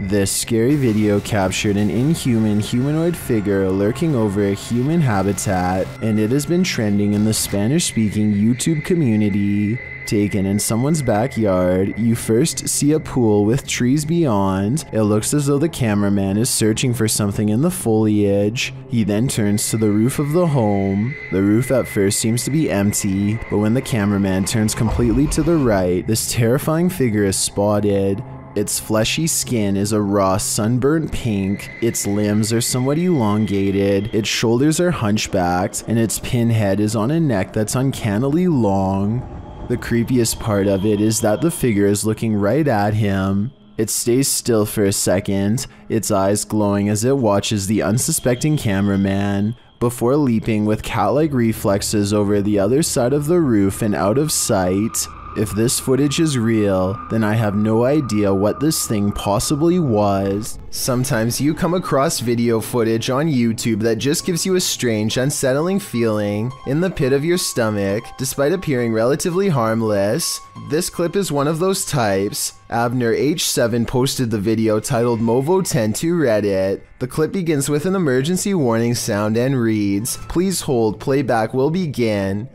This scary video captured an inhuman humanoid figure lurking over a human habitat, and it has been trending in the Spanish speaking YouTube community. Taken in someone's backyard, you first see a pool with trees beyond. It looks as though the cameraman is searching for something in the foliage. He then turns to the roof of the home. The roof at first seems to be empty, but when the cameraman turns completely to the right, this terrifying figure is spotted. Its fleshy skin is a raw sunburnt pink, its limbs are somewhat elongated, its shoulders are hunchbacked, and its pinhead is on a neck that's uncannily long. The creepiest part of it is that the figure is looking right at him. It stays still for a second, its eyes glowing as it watches the unsuspecting cameraman, before leaping with cat like reflexes over the other side of the roof and out of sight. If this footage is real, then I have no idea what this thing possibly was. Sometimes you come across video footage on YouTube that just gives you a strange, unsettling feeling in the pit of your stomach, despite appearing relatively harmless. This clip is one of those types. Abner H7 posted the video titled Movo10 to Reddit. The clip begins with an emergency warning sound and reads, Please hold, playback will begin.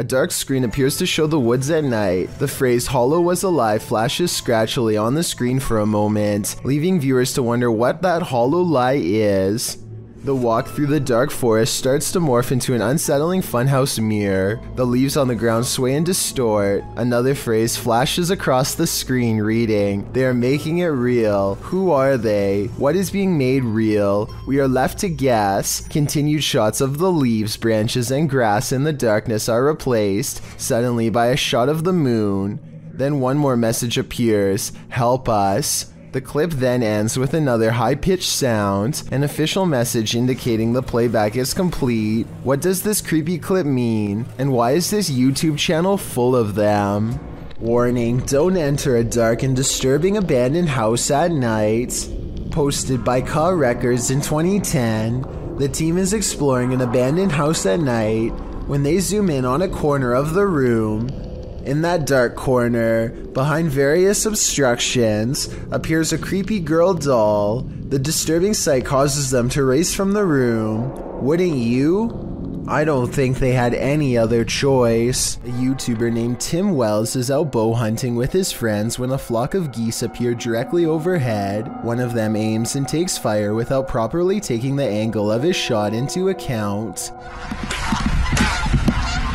A dark screen appears to show the woods at night. The phrase Hollow was alive flashes scratchily on the screen for a moment, leaving viewers to wonder what that hollow lie is. The walk through the dark forest starts to morph into an unsettling funhouse mirror. The leaves on the ground sway and distort. Another phrase flashes across the screen reading, They are making it real. Who are they? What is being made real? We are left to guess. Continued shots of the leaves, branches, and grass in the darkness are replaced, suddenly by a shot of the moon. Then one more message appears Help us. The clip then ends with another high pitched sound, an official message indicating the playback is complete. What does this creepy clip mean? And why is this YouTube channel full of them? Warning Don't enter a dark and disturbing abandoned house at night. Posted by Ka Records in 2010, the team is exploring an abandoned house at night when they zoom in on a corner of the room in that dark corner, behind various obstructions, appears a creepy girl doll. The disturbing sight causes them to race from the room. Wouldn't you? I don't think they had any other choice. A YouTuber named Tim Wells is out bow hunting with his friends when a flock of geese appear directly overhead. One of them aims and takes fire without properly taking the angle of his shot into account.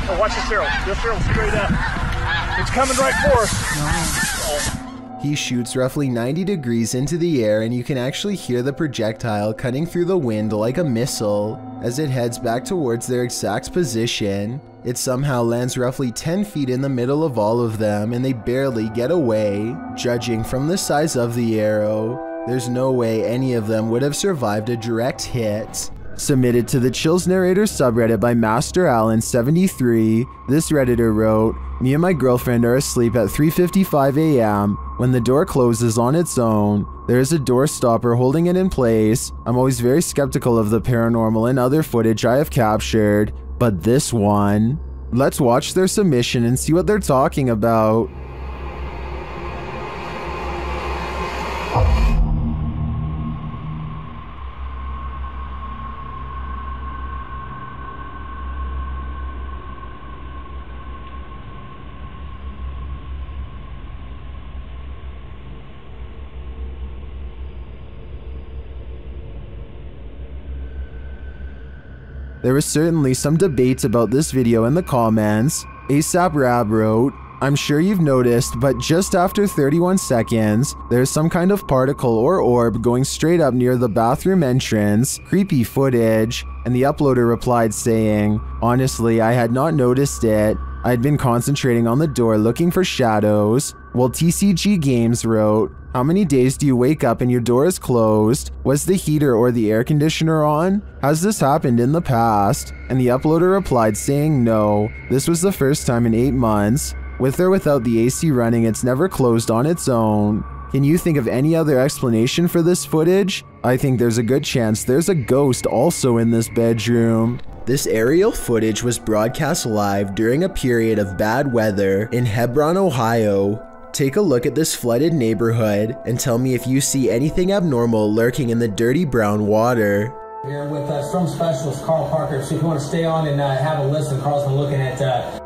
Oh, watch this arrow. This arrow straight up. It's coming right for us. He shoots roughly 90 degrees into the air, and you can actually hear the projectile cutting through the wind like a missile. As it heads back towards their exact position, it somehow lands roughly 10 feet in the middle of all of them, and they barely get away. Judging from the size of the arrow, there's no way any of them would have survived a direct hit. Submitted to the Chills Narrator subreddit by Master Allen73, this redditor wrote, Me and my girlfriend are asleep at 3.55 a.m. when the door closes on its own. There is a door stopper holding it in place. I'm always very skeptical of the paranormal and other footage I have captured, but this one... Let's watch their submission and see what they're talking about. There was certainly some debate about this video in the comments. ASAP Rab wrote, I'm sure you've noticed, but just after 31 seconds, there's some kind of particle or orb going straight up near the bathroom entrance. Creepy footage. And the uploader replied saying, Honestly, I had not noticed it. I'd been concentrating on the door looking for shadows. While TCG Games wrote, How many days do you wake up and your door is closed? Was the heater or the air conditioner on? Has this happened in the past? And the uploader replied saying no, this was the first time in 8 months. With or without the AC running, it's never closed on its own. Can you think of any other explanation for this footage? I think there's a good chance there's a ghost also in this bedroom. This aerial footage was broadcast live during a period of bad weather in Hebron, Ohio. Take a look at this flooded neighborhood and tell me if you see anything abnormal lurking in the dirty brown water. Here with uh, storm specialist Carl Parker. So if you want to stay on and uh, have a listen, Carl's been looking at. Uh,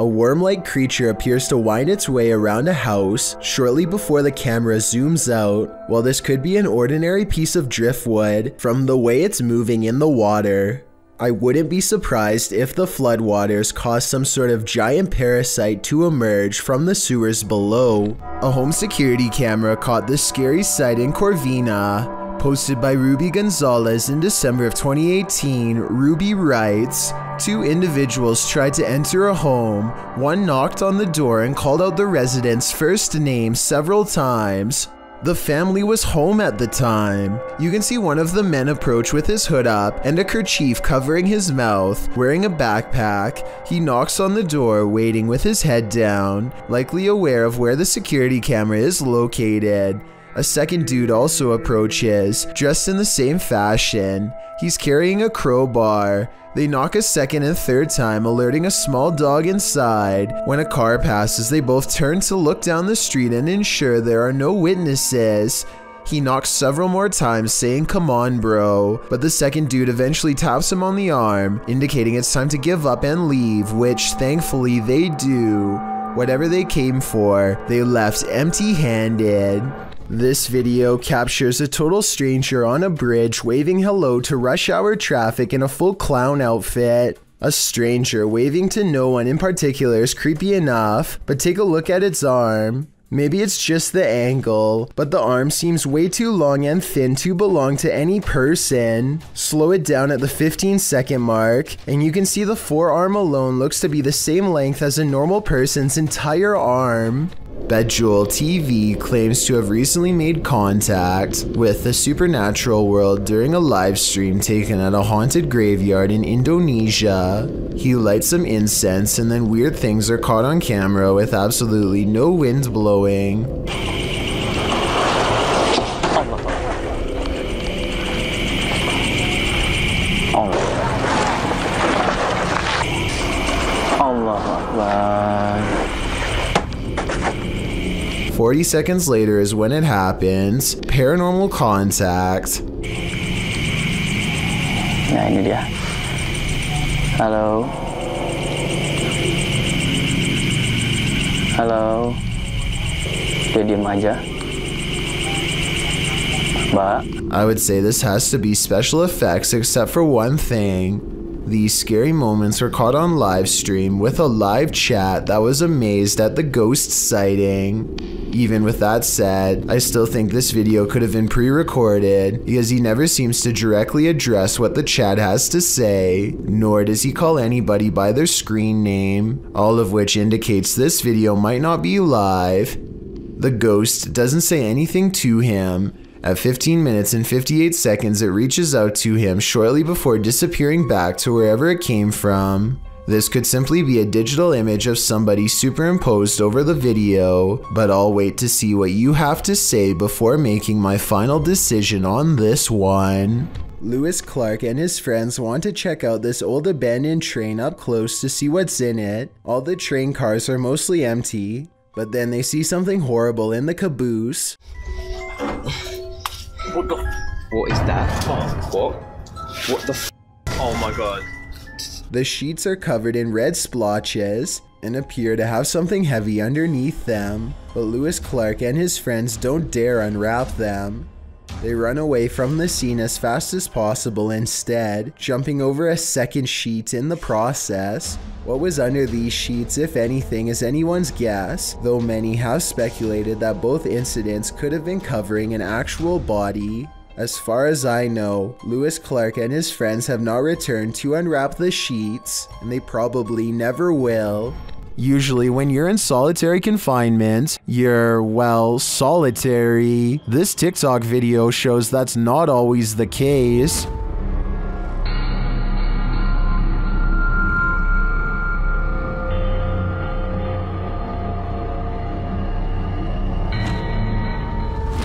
a worm like creature appears to wind its way around a house shortly before the camera zooms out. While this could be an ordinary piece of driftwood, from the way it's moving in the water, I wouldn't be surprised if the floodwaters caused some sort of giant parasite to emerge from the sewers below. A home security camera caught this scary sight in Covina. Posted by Ruby Gonzalez in December of 2018, Ruby writes, Two individuals tried to enter a home. One knocked on the door and called out the resident's first name several times. The family was home at the time. You can see one of the men approach with his hood up and a kerchief covering his mouth, wearing a backpack. He knocks on the door, waiting with his head down, likely aware of where the security camera is located. A second dude also approaches, dressed in the same fashion. He's carrying a crowbar. They knock a second and third time, alerting a small dog inside. When a car passes, they both turn to look down the street and ensure there are no witnesses. He knocks several more times, saying, Come on, bro. But the second dude eventually taps him on the arm, indicating it's time to give up and leave, which thankfully they do. Whatever they came for, they left empty handed. This video captures a total stranger on a bridge waving hello to rush hour traffic in a full clown outfit. A stranger waving to no one in particular is creepy enough, but take a look at its arm. Maybe it's just the angle, but the arm seems way too long and thin to belong to any person. Slow it down at the 15 second mark, and you can see the forearm alone looks to be the same length as a normal person's entire arm. Bejewel TV claims to have recently made contact with the supernatural world during a live stream taken at a haunted graveyard in Indonesia. He lights some incense and then weird things are caught on camera with absolutely no wind blowing. 40 seconds later is when it happens. Paranormal contact. Nah ini dia. Halo. Halo. Dia diem aja. Mbak. I would say this has to be special effects except for one thing. These scary moments were caught on live stream with a live chat that was amazed at the ghost sighting. Even with that said, I still think this video could have been pre-recorded because he never seems to directly address what the chat has to say, nor does he call anybody by their screen name, all of which indicates this video might not be live. The ghost doesn't say anything to him, at 15 minutes and 58 seconds, it reaches out to him shortly before disappearing back to wherever it came from. This could simply be a digital image of somebody superimposed over the video, but I'll wait to see what you have to say before making my final decision on this one. Lewis Clark and his friends want to check out this old abandoned train up close to see what's in it. All the train cars are mostly empty, but then they see something horrible in the caboose. What the? What is that? What? What the? F- Oh my god. The sheets are covered in red splotches and appear to have something heavy underneath them, but Lewis Clark and his friends don't dare unwrap them. They run away from the scene as fast as possible instead, jumping over a second sheet in the process. What was under these sheets, if anything, is anyone's guess, though many have speculated that both incidents could have been covering an actual body. As far as I know, Lewis Clark and his friends have not returned to unwrap the sheets, and they probably never will. Usually, when you're in solitary confinement, you're, well, solitary. This TikTok video shows that's not always the case.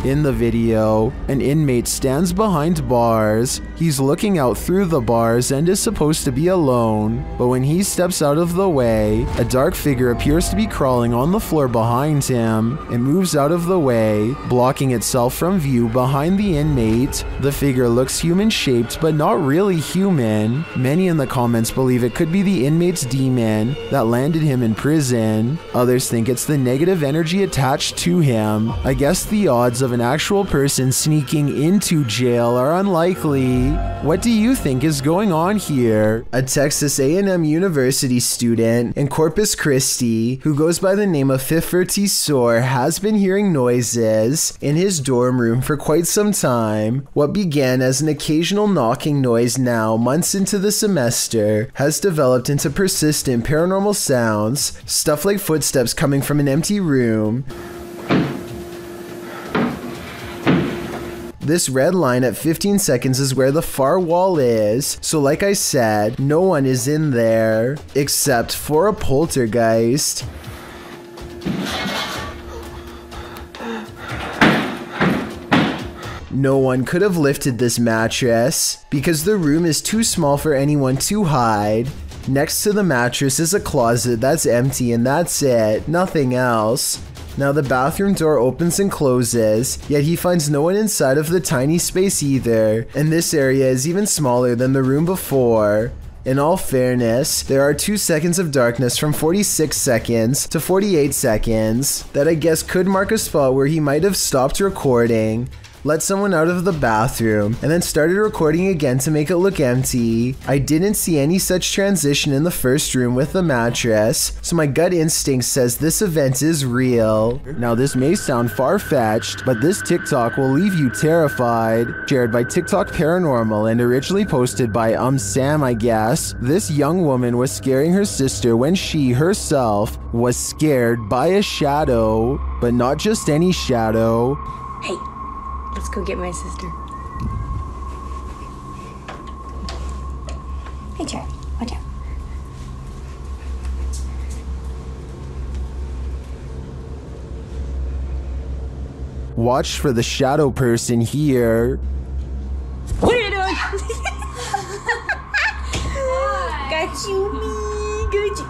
In the video, an inmate stands behind bars. He's looking out through the bars and is supposed to be alone, but when he steps out of the way, a dark figure appears to be crawling on the floor behind him. It moves out of the way, blocking itself from view behind the inmate. The figure looks human shaped, but not really human. Many in the comments believe it could be the inmate's demon that landed him in prison. Others think it's the negative energy attached to him. I guess the odds of an actual person sneaking into jail are unlikely. What do you think is going on here? A Texas A&M University student in Corpus Christi who goes by the name of Fiffer Tisor has been hearing noises in his dorm room for quite some time. What began as an occasional knocking noise now, months into the semester, has developed into persistent paranormal sounds, stuff like footsteps coming from an empty room, This red line at 15 seconds is where the far wall is, so like I said, no one is in there, except for a poltergeist. No one could have lifted this mattress because the room is too small for anyone to hide. Next to the mattress is a closet that's empty and that's it, nothing else. Now the bathroom door opens and closes, yet he finds no one inside of the tiny space either, and this area is even smaller than the room before. In all fairness, there are 2 seconds of darkness from 46 seconds to 48 seconds that I guess could mark a spot where he might have stopped recording, let someone out of the bathroom, and then started recording again to make it look empty. I didn't see any such transition in the first room with the mattress, so my gut instinct says this event is real. Now this may sound far-fetched, but this TikTok will leave you terrified. Shared by TikTok Paranormal and originally posted by Um Sam, I guess. This young woman was scaring her sister when she herself was scared by a shadow, but not just any shadow. Hey, let's go get my sister. Hey, Jared, watch out. Watch for the shadow person here. What are you doing? Got you, me. Got you.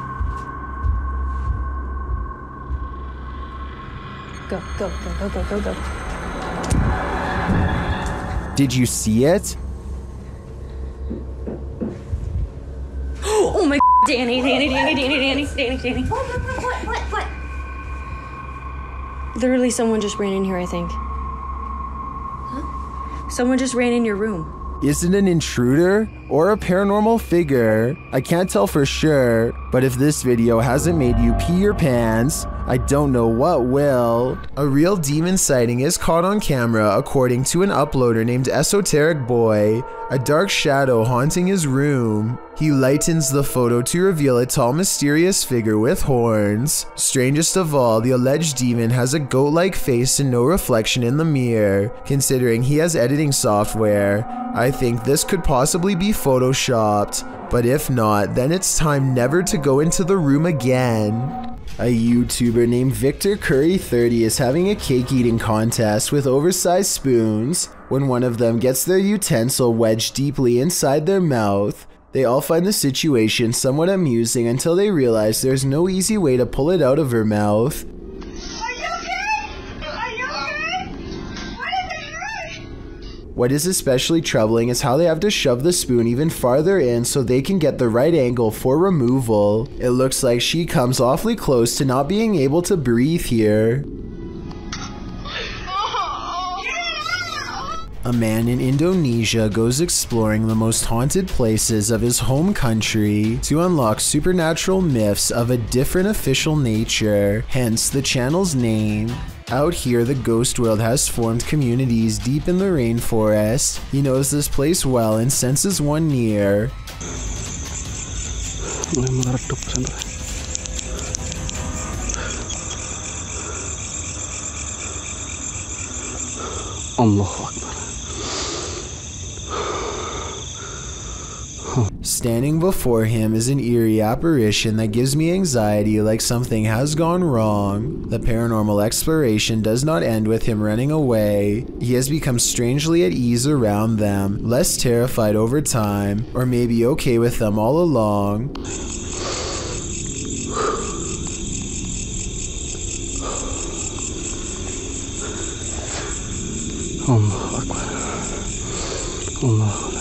Go, go, go, go, go, go, go. Did you see it? Oh my Danny, Danny, Danny, Danny, Danny, Danny, Danny. What, what, what, what, what? Literally, someone just ran in here, I think. Huh? Someone just ran in your room. Is it an intruder or a paranormal figure? I can't tell for sure, but if this video hasn't made you pee your pants, I don't know what will. A real demon sighting is caught on camera according to an uploader named Esoteric Boy, a dark shadow haunting his room. He lightens the photo to reveal a tall mysterious figure with horns. Strangest of all, the alleged demon has a goat-like face and no reflection in the mirror. Considering he has editing software, I think this could possibly be photoshopped, but if not, then it's time never to go into the room again. A YouTuber named Victor Curry30 is having a cake eating contest with oversized spoons. When one of them gets their utensil wedged deeply inside their mouth, they all find the situation somewhat amusing until they realize there's no easy way to pull it out of her mouth. Are you okay? Are you okay? What is it hurt? What is especially troubling is how they have to shove the spoon even farther in so they can get the right angle for removal. It looks like she comes awfully close to not being able to breathe here. A man in Indonesia goes exploring the most haunted places of his home country to unlock supernatural myths of a different official nature, hence the channel's name. Out here, the ghost world has formed communities deep in the rainforest. He knows this place well and senses one near. mulai Standing before him is an eerie apparition that gives me anxiety like something has gone wrong. The paranormal exploration does not end with him running away. He has become strangely at ease around them, less terrified over time, or maybe okay with them all along. Allah Akbar. Allah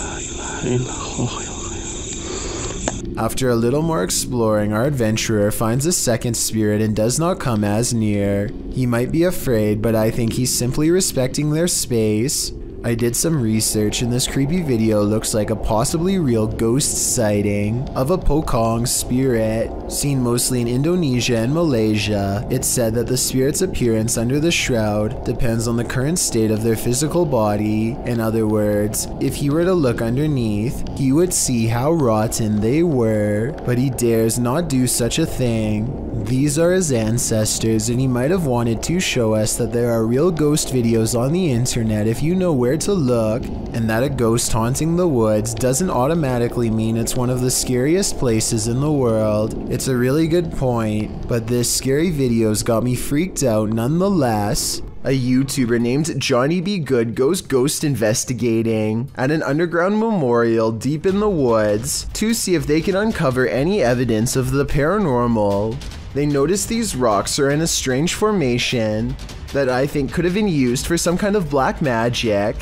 after a little more exploring, our adventurer finds a second spirit and does not come as near. He might be afraid, but I think he's simply respecting their space. I did some research and this creepy video looks like a possibly real ghost sighting of a Pocong spirit, seen mostly in Indonesia and Malaysia. It's said that the spirit's appearance under the shroud depends on the current state of their physical body. In other words, if he were to look underneath, he would see how rotten they were, but he dares not do such a thing. These are his ancestors and he might have wanted to show us that there are real ghost videos on the internet if you know where to look, and that a ghost haunting the woods doesn't automatically mean it's one of the scariest places in the world. It's a really good point, but this scary video's got me freaked out nonetheless. A YouTuber named Johnny B. Good goes ghost investigating at an underground memorial deep in the woods to see if they can uncover any evidence of the paranormal. They notice these rocks are in a strange formation that I think could have been used for some kind of black magic.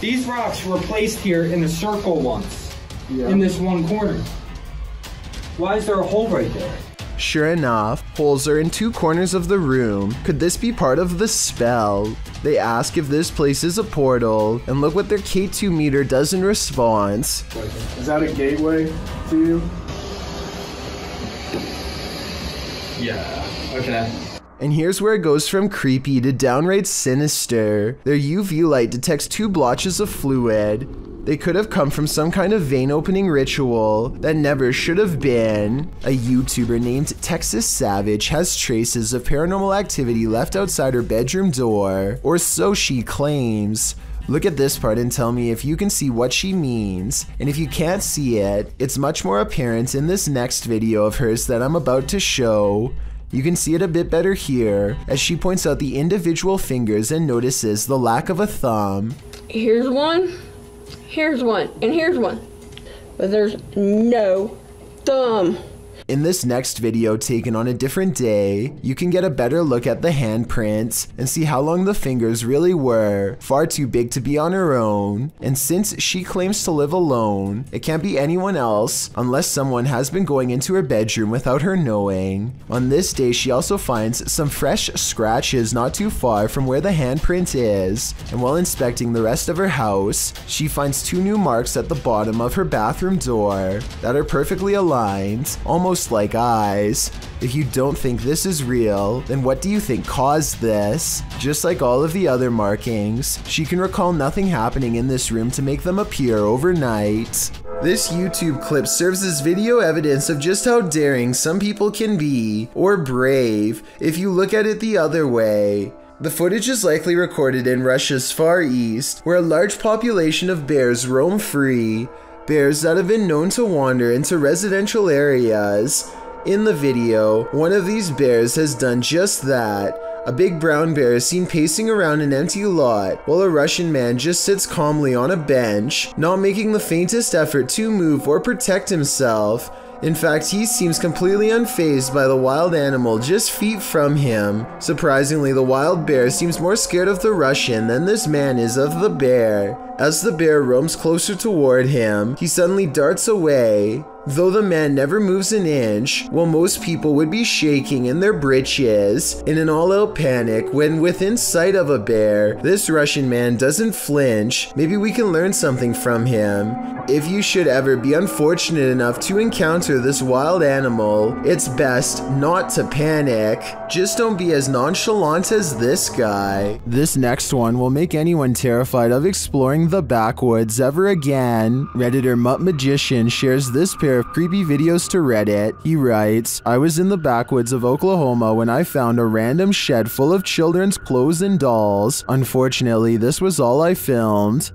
These rocks were placed here in a circle once, in this one corner. Why is there a hole right there? Sure enough, holes are in two corners of the room. Could this be part of the spell? They ask if this place is a portal, and look what their K2 meter does in response. Is that a gateway to you? Yeah. Okay. And here's where it goes from creepy to downright sinister. Their UV light detects two blotches of fluid. They could have come from some kind of vein opening ritual that never should have been. A YouTuber named Texas Savage has traces of paranormal activity left outside her bedroom door, or so she claims. Look at this part and tell me if you can see what she means. And if you can't see it, it's much more apparent in this next video of hers that I'm about to show. You can see it a bit better here, as she points out the individual fingers and notices the lack of a thumb. Here's one, here's one, and here's one. But there's no thumb. In this next video taken on a different day, you can get a better look at the handprints and see how long the fingers really were, far too big to be on her own. And since she claims to live alone, it can't be anyone else unless someone has been going into her bedroom without her knowing. On this day, she also finds some fresh scratches not too far from where the handprint is, and while inspecting the rest of her house, she finds two new marks at the bottom of her bathroom door that are perfectly aligned, almost like eyes. If you don't think this is real, then what do you think caused this? Just like all of the other markings, she can recall nothing happening in this room to make them appear overnight. This YouTube clip serves as video evidence of just how daring some people can be, or brave, if you look at it the other way. The footage is likely recorded in Russia's Far East, where a large population of bears roam free, bears that have been known to wander into residential areas. In the video, one of these bears has done just that. A big brown bear is seen pacing around an empty lot, while a Russian man just sits calmly on a bench, not making the faintest effort to move or protect himself. In fact, he seems completely unfazed by the wild animal just feet from him. Surprisingly, the wild bear seems more scared of the Russian than this man is of the bear. As the bear roams closer toward him, he suddenly darts away. Though the man never moves an inch, while most people would be shaking in their britches in an all out panic when within sight of a bear, this Russian man doesn't flinch. Maybe we can learn something from him. If you should ever be unfortunate enough to encounter this wild animal, it's best not to panic. Just don't be as nonchalant as this guy. This next one will make anyone terrified of exploring the backwoods ever again. Redditor Mutt Magician shares this pair of creepy videos to Reddit. He writes, I was in the backwoods of Oklahoma when I found a random shed full of children's clothes and dolls. Unfortunately, this was all I filmed.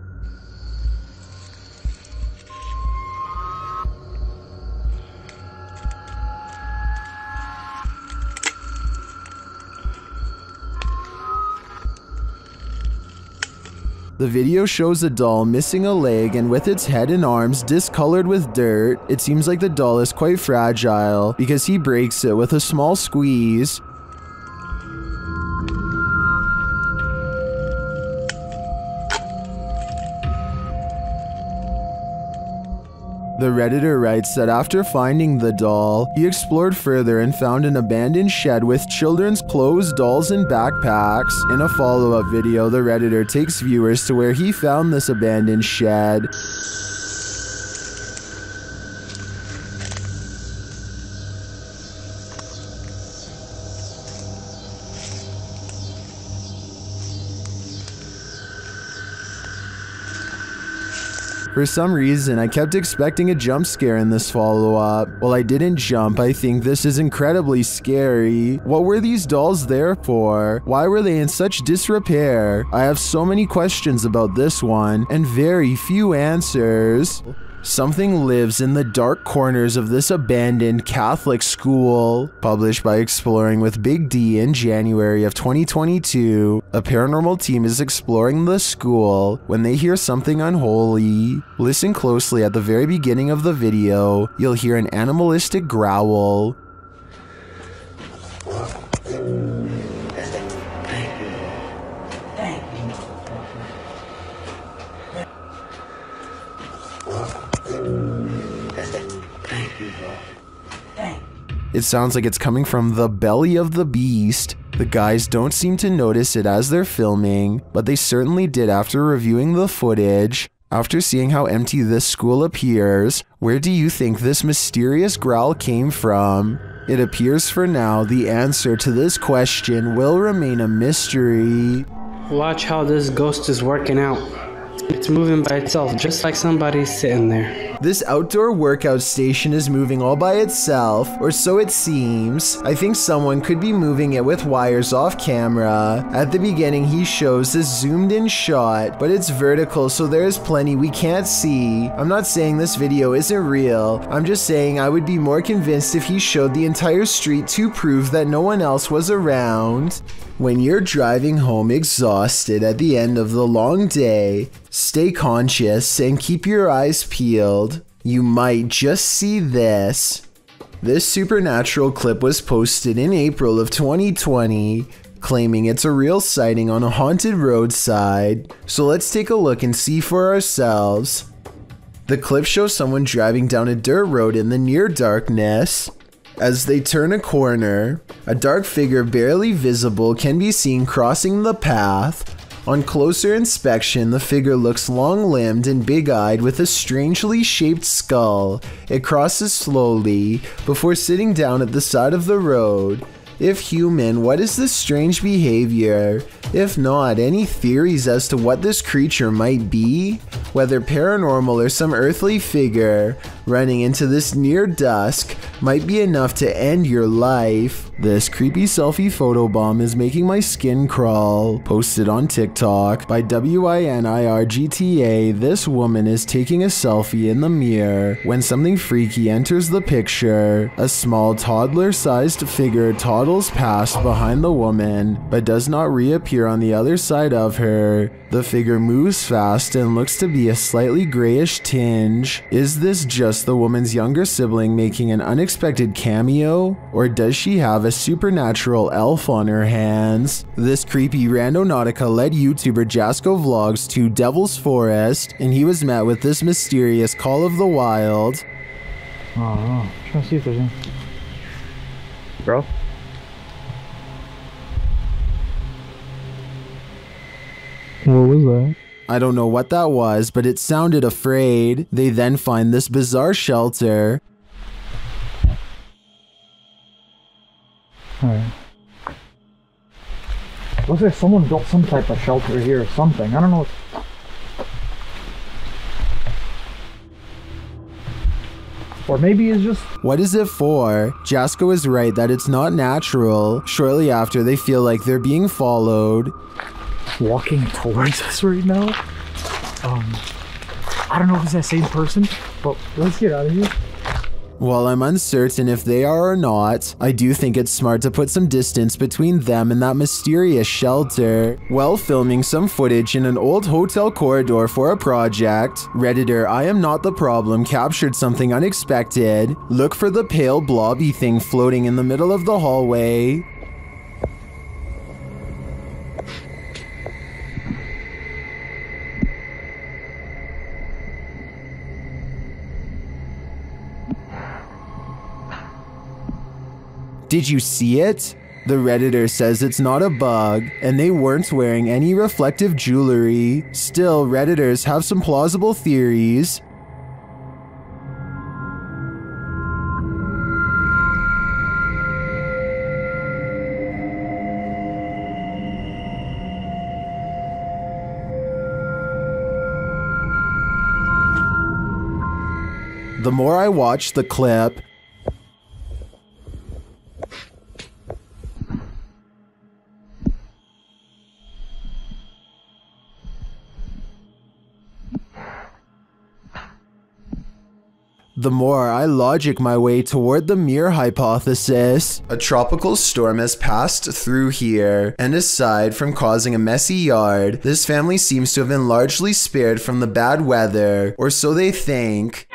The video shows a doll missing a leg and with its head and arms discolored with dirt. It seems like the doll is quite fragile because he breaks it with a small squeeze. The Redditor writes that after finding the doll, he explored further and found an abandoned shed with children's clothes, dolls, and backpacks. In a follow up video, the Redditor takes viewers to where he found this abandoned shed. For some reason, I kept expecting a jump scare in this follow up. While I didn't jump, I think this is incredibly scary. What were these dolls there for? Why were they in such disrepair? I have so many questions about this one, and very few answers. Something lives in the dark corners of this abandoned Catholic school. Published by Exploring with Big D in January of 2022, a paranormal team is exploring the school when they hear something unholy. Listen closely at the very beginning of the video, you'll hear an animalistic growl. It sounds like it's coming from the belly of the beast. The guys don't seem to notice it as they're filming, but they certainly did after reviewing the footage. After seeing how empty this school appears, where do you think this mysterious growl came from? It appears for now the answer to this question will remain a mystery. Watch how this ghost is working out. It's moving by itself, just like somebody's sitting there. This outdoor workout station is moving all by itself, or so it seems. I think someone could be moving it with wires off camera. At the beginning, he shows this zoomed in shot, but it's vertical, so there's plenty we can't see. I'm not saying this video isn't real, I'm just saying I would be more convinced if he showed the entire street to prove that no one else was around. When you're driving home exhausted at the end of the long day, stay conscious and keep your eyes peeled. You might just see this. This supernatural clip was posted in April of 2020, claiming it's a real sighting on a haunted roadside. So let's take a look and see for ourselves. The clip shows someone driving down a dirt road in the near darkness. As they turn a corner, a dark figure barely visible can be seen crossing the path. On closer inspection, the figure looks long limbed and big eyed with a strangely shaped skull. It crosses slowly before sitting down at the side of the road. If human, what is this strange behavior? If not, any theories as to what this creature might be? Whether paranormal or some earthly figure running into this near dusk might be enough to end your life. This creepy selfie photo bomb is making my skin crawl. Posted on TikTok by WINIRGTA, this woman is taking a selfie in the mirror when something freaky enters the picture. A small toddler sized figure toddles past behind the woman, but does not reappear on the other side of her. The figure moves fast and looks to be a slightly grayish tinge. Is this just the woman's younger sibling making an unexpected cameo? Or does she have a supernatural elf on her hands? This creepy Randonautica led YouTuber Jasco Vlogs to Devil's Forest, and he was met with this mysterious Call of the Wild. Oh, I don't know. trying to see if there's any. Bro? What was that? I don't know what that was, but it sounded afraid. They then find this bizarre shelter. Alright. Looks like someone built some type of shelter here or something. I don't know. Or maybe it's just What is it for? Jasco is right that it's not natural. Shortly after, they feel like they're being followed. Walking towards us right now. Um, I don't know if it's that same person, but let's get out of here. While I'm uncertain if they are or not, I do think it's smart to put some distance between them and that mysterious shelter. While filming some footage in an old hotel corridor for a project, Redditor I am not the problem captured something unexpected. Look for the pale blobby thing floating in the middle of the hallway. Did you see it? The Redditor says it's not a bug, and they weren't wearing any reflective jewelry. Still, Redditors have some plausible theories. The more I watch the clip, the more I logic my way toward the mirror hypothesis. A tropical storm has passed through here, and aside from causing a messy yard, this family seems to have been largely spared from the bad weather, or so they think.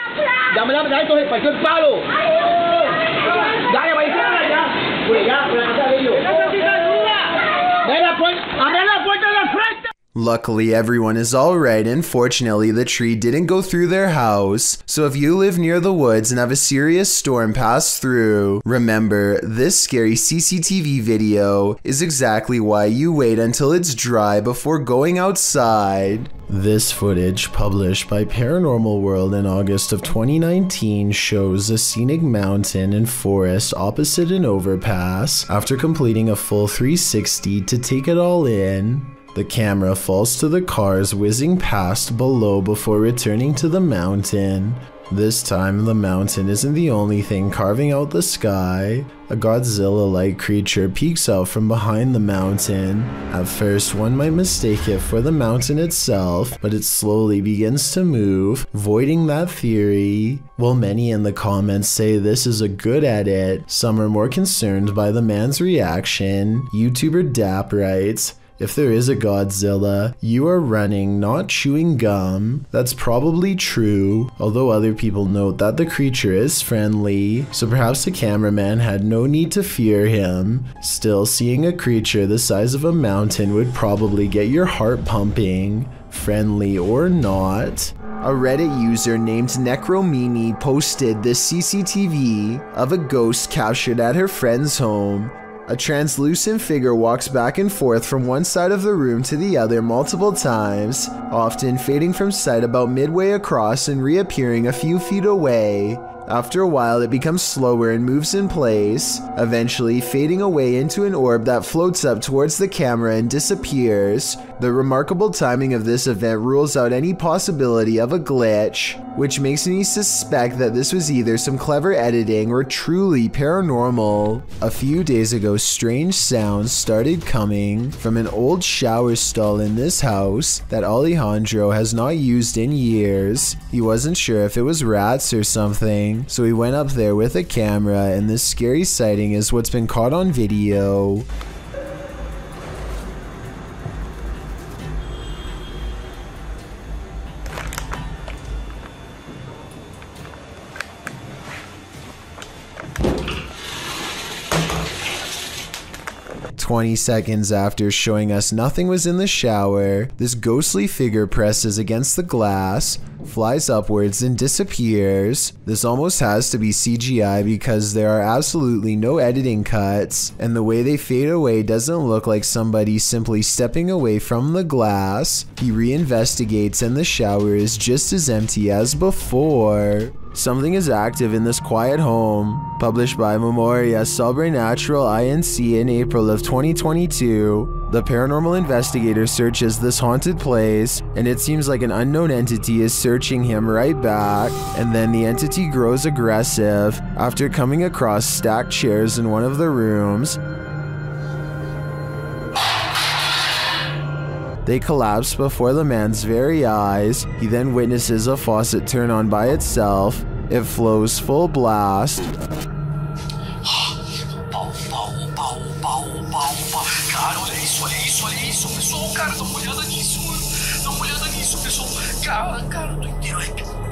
Luckily, everyone is alright, and fortunately, the tree didn't go through their house. So, if you live near the woods and have a serious storm pass through, remember this scary CCTV video is exactly why you wait until it's dry before going outside. This footage, published by Paranormal World in August of 2019, shows a scenic mountain and forest opposite an overpass. After completing a full 360 to take it all in, the camera falls to the cars whizzing past below before returning to the mountain. This time, the mountain isn't the only thing carving out the sky. A Godzilla like creature peeks out from behind the mountain. At first, one might mistake it for the mountain itself, but it slowly begins to move, voiding that theory. While many in the comments say this is a good edit, some are more concerned by the man's reaction. YouTuber Dap writes, if there is a Godzilla, you are running, not chewing gum. That's probably true, although other people note that the creature is friendly, so perhaps the cameraman had no need to fear him. Still, seeing a creature the size of a mountain would probably get your heart pumping, friendly or not. A Reddit user named Necromimi posted this CCTV of a ghost captured at her friend's home. A translucent figure walks back and forth from one side of the room to the other multiple times, often fading from sight about midway across and reappearing a few feet away. After a while, it becomes slower and moves in place, eventually fading away into an orb that floats up towards the camera and disappears. The remarkable timing of this event rules out any possibility of a glitch, which makes me suspect that this was either some clever editing or truly paranormal. A few days ago, strange sounds started coming from an old shower stall in this house that Alejandro has not used in years. He wasn't sure if it was rats or something, Mm-hmm. so he went up there with a camera, and this scary sighting is what's been caught on video. Twenty seconds after showing us nothing was in the shower, this ghostly figure presses against the glass, flies upwards, and disappears. This almost has to be CGI because there are absolutely no editing cuts, and the way they fade away doesn't look like somebody simply stepping away from the glass. He reinvestigates, and the shower is just as empty as before. Something is active in this quiet home. Published by Memoria Sobrenatural Inc. in April of 2022. The paranormal investigator searches this haunted place, and it seems like an unknown entity is searching him right back. And then the entity grows aggressive after coming across stacked chairs in one of the rooms. They collapse before the man's very eyes. He then witnesses a faucet turn on by itself. It flows full blast. Cara, dá uma olhada nisso, mano. Dá uma olhada nisso, pessoal. Cara, cara.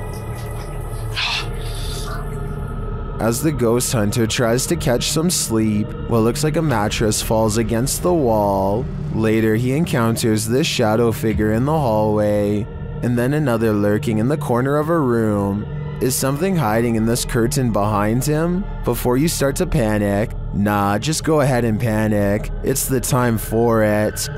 As the ghost hunter tries to catch some sleep, what looks like a mattress falls against the wall. Later, he encounters this shadow figure in the hallway, and then another lurking in the corner of a room. Is something hiding in this curtain behind him? Before you start to panic, nah, just go ahead and panic. It's the time for it.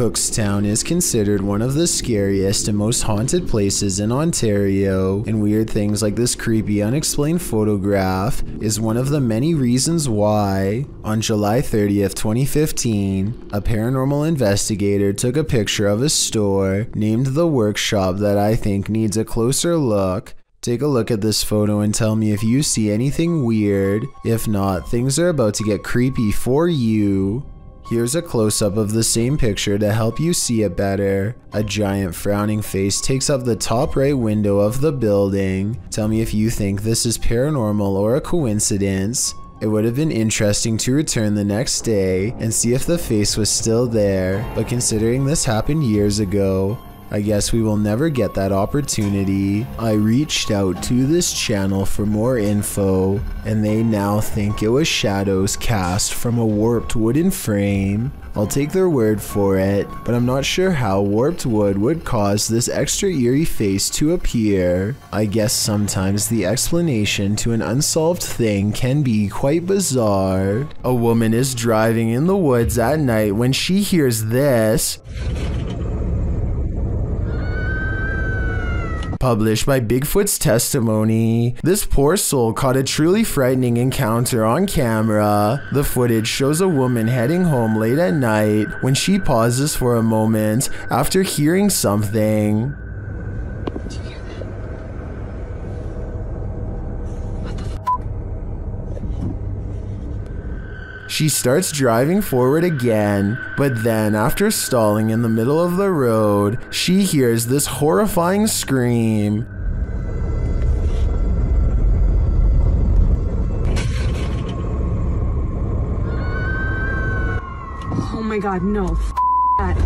Cookstown is considered one of the scariest and most haunted places in Ontario, and weird things like this creepy unexplained photograph is one of the many reasons why. On July 30th, 2015, a paranormal investigator took a picture of a store named The Workshop that I think needs a closer look. Take a look at this photo and tell me if you see anything weird. If not, things are about to get creepy for you. Here's a close up of the same picture to help you see it better. A giant frowning face takes up the top right window of the building. Tell me if you think this is paranormal or a coincidence. It would have been interesting to return the next day and see if the face was still there, but considering this happened years ago, I guess we will never get that opportunity. I reached out to this channel for more info, and they now think it was shadows cast from a warped wooden frame. I'll take their word for it, but I'm not sure how warped wood would cause this extra eerie face to appear. I guess sometimes the explanation to an unsolved thing can be quite bizarre. A woman is driving in the woods at night when she hears this. Published by Bigfoot's testimony, this poor soul caught a truly frightening encounter on camera. The footage shows a woman heading home late at night when she pauses for a moment after hearing something. She starts driving forward again, but then, after stalling in the middle of the road, she hears this horrifying scream. Oh my god, no. F that.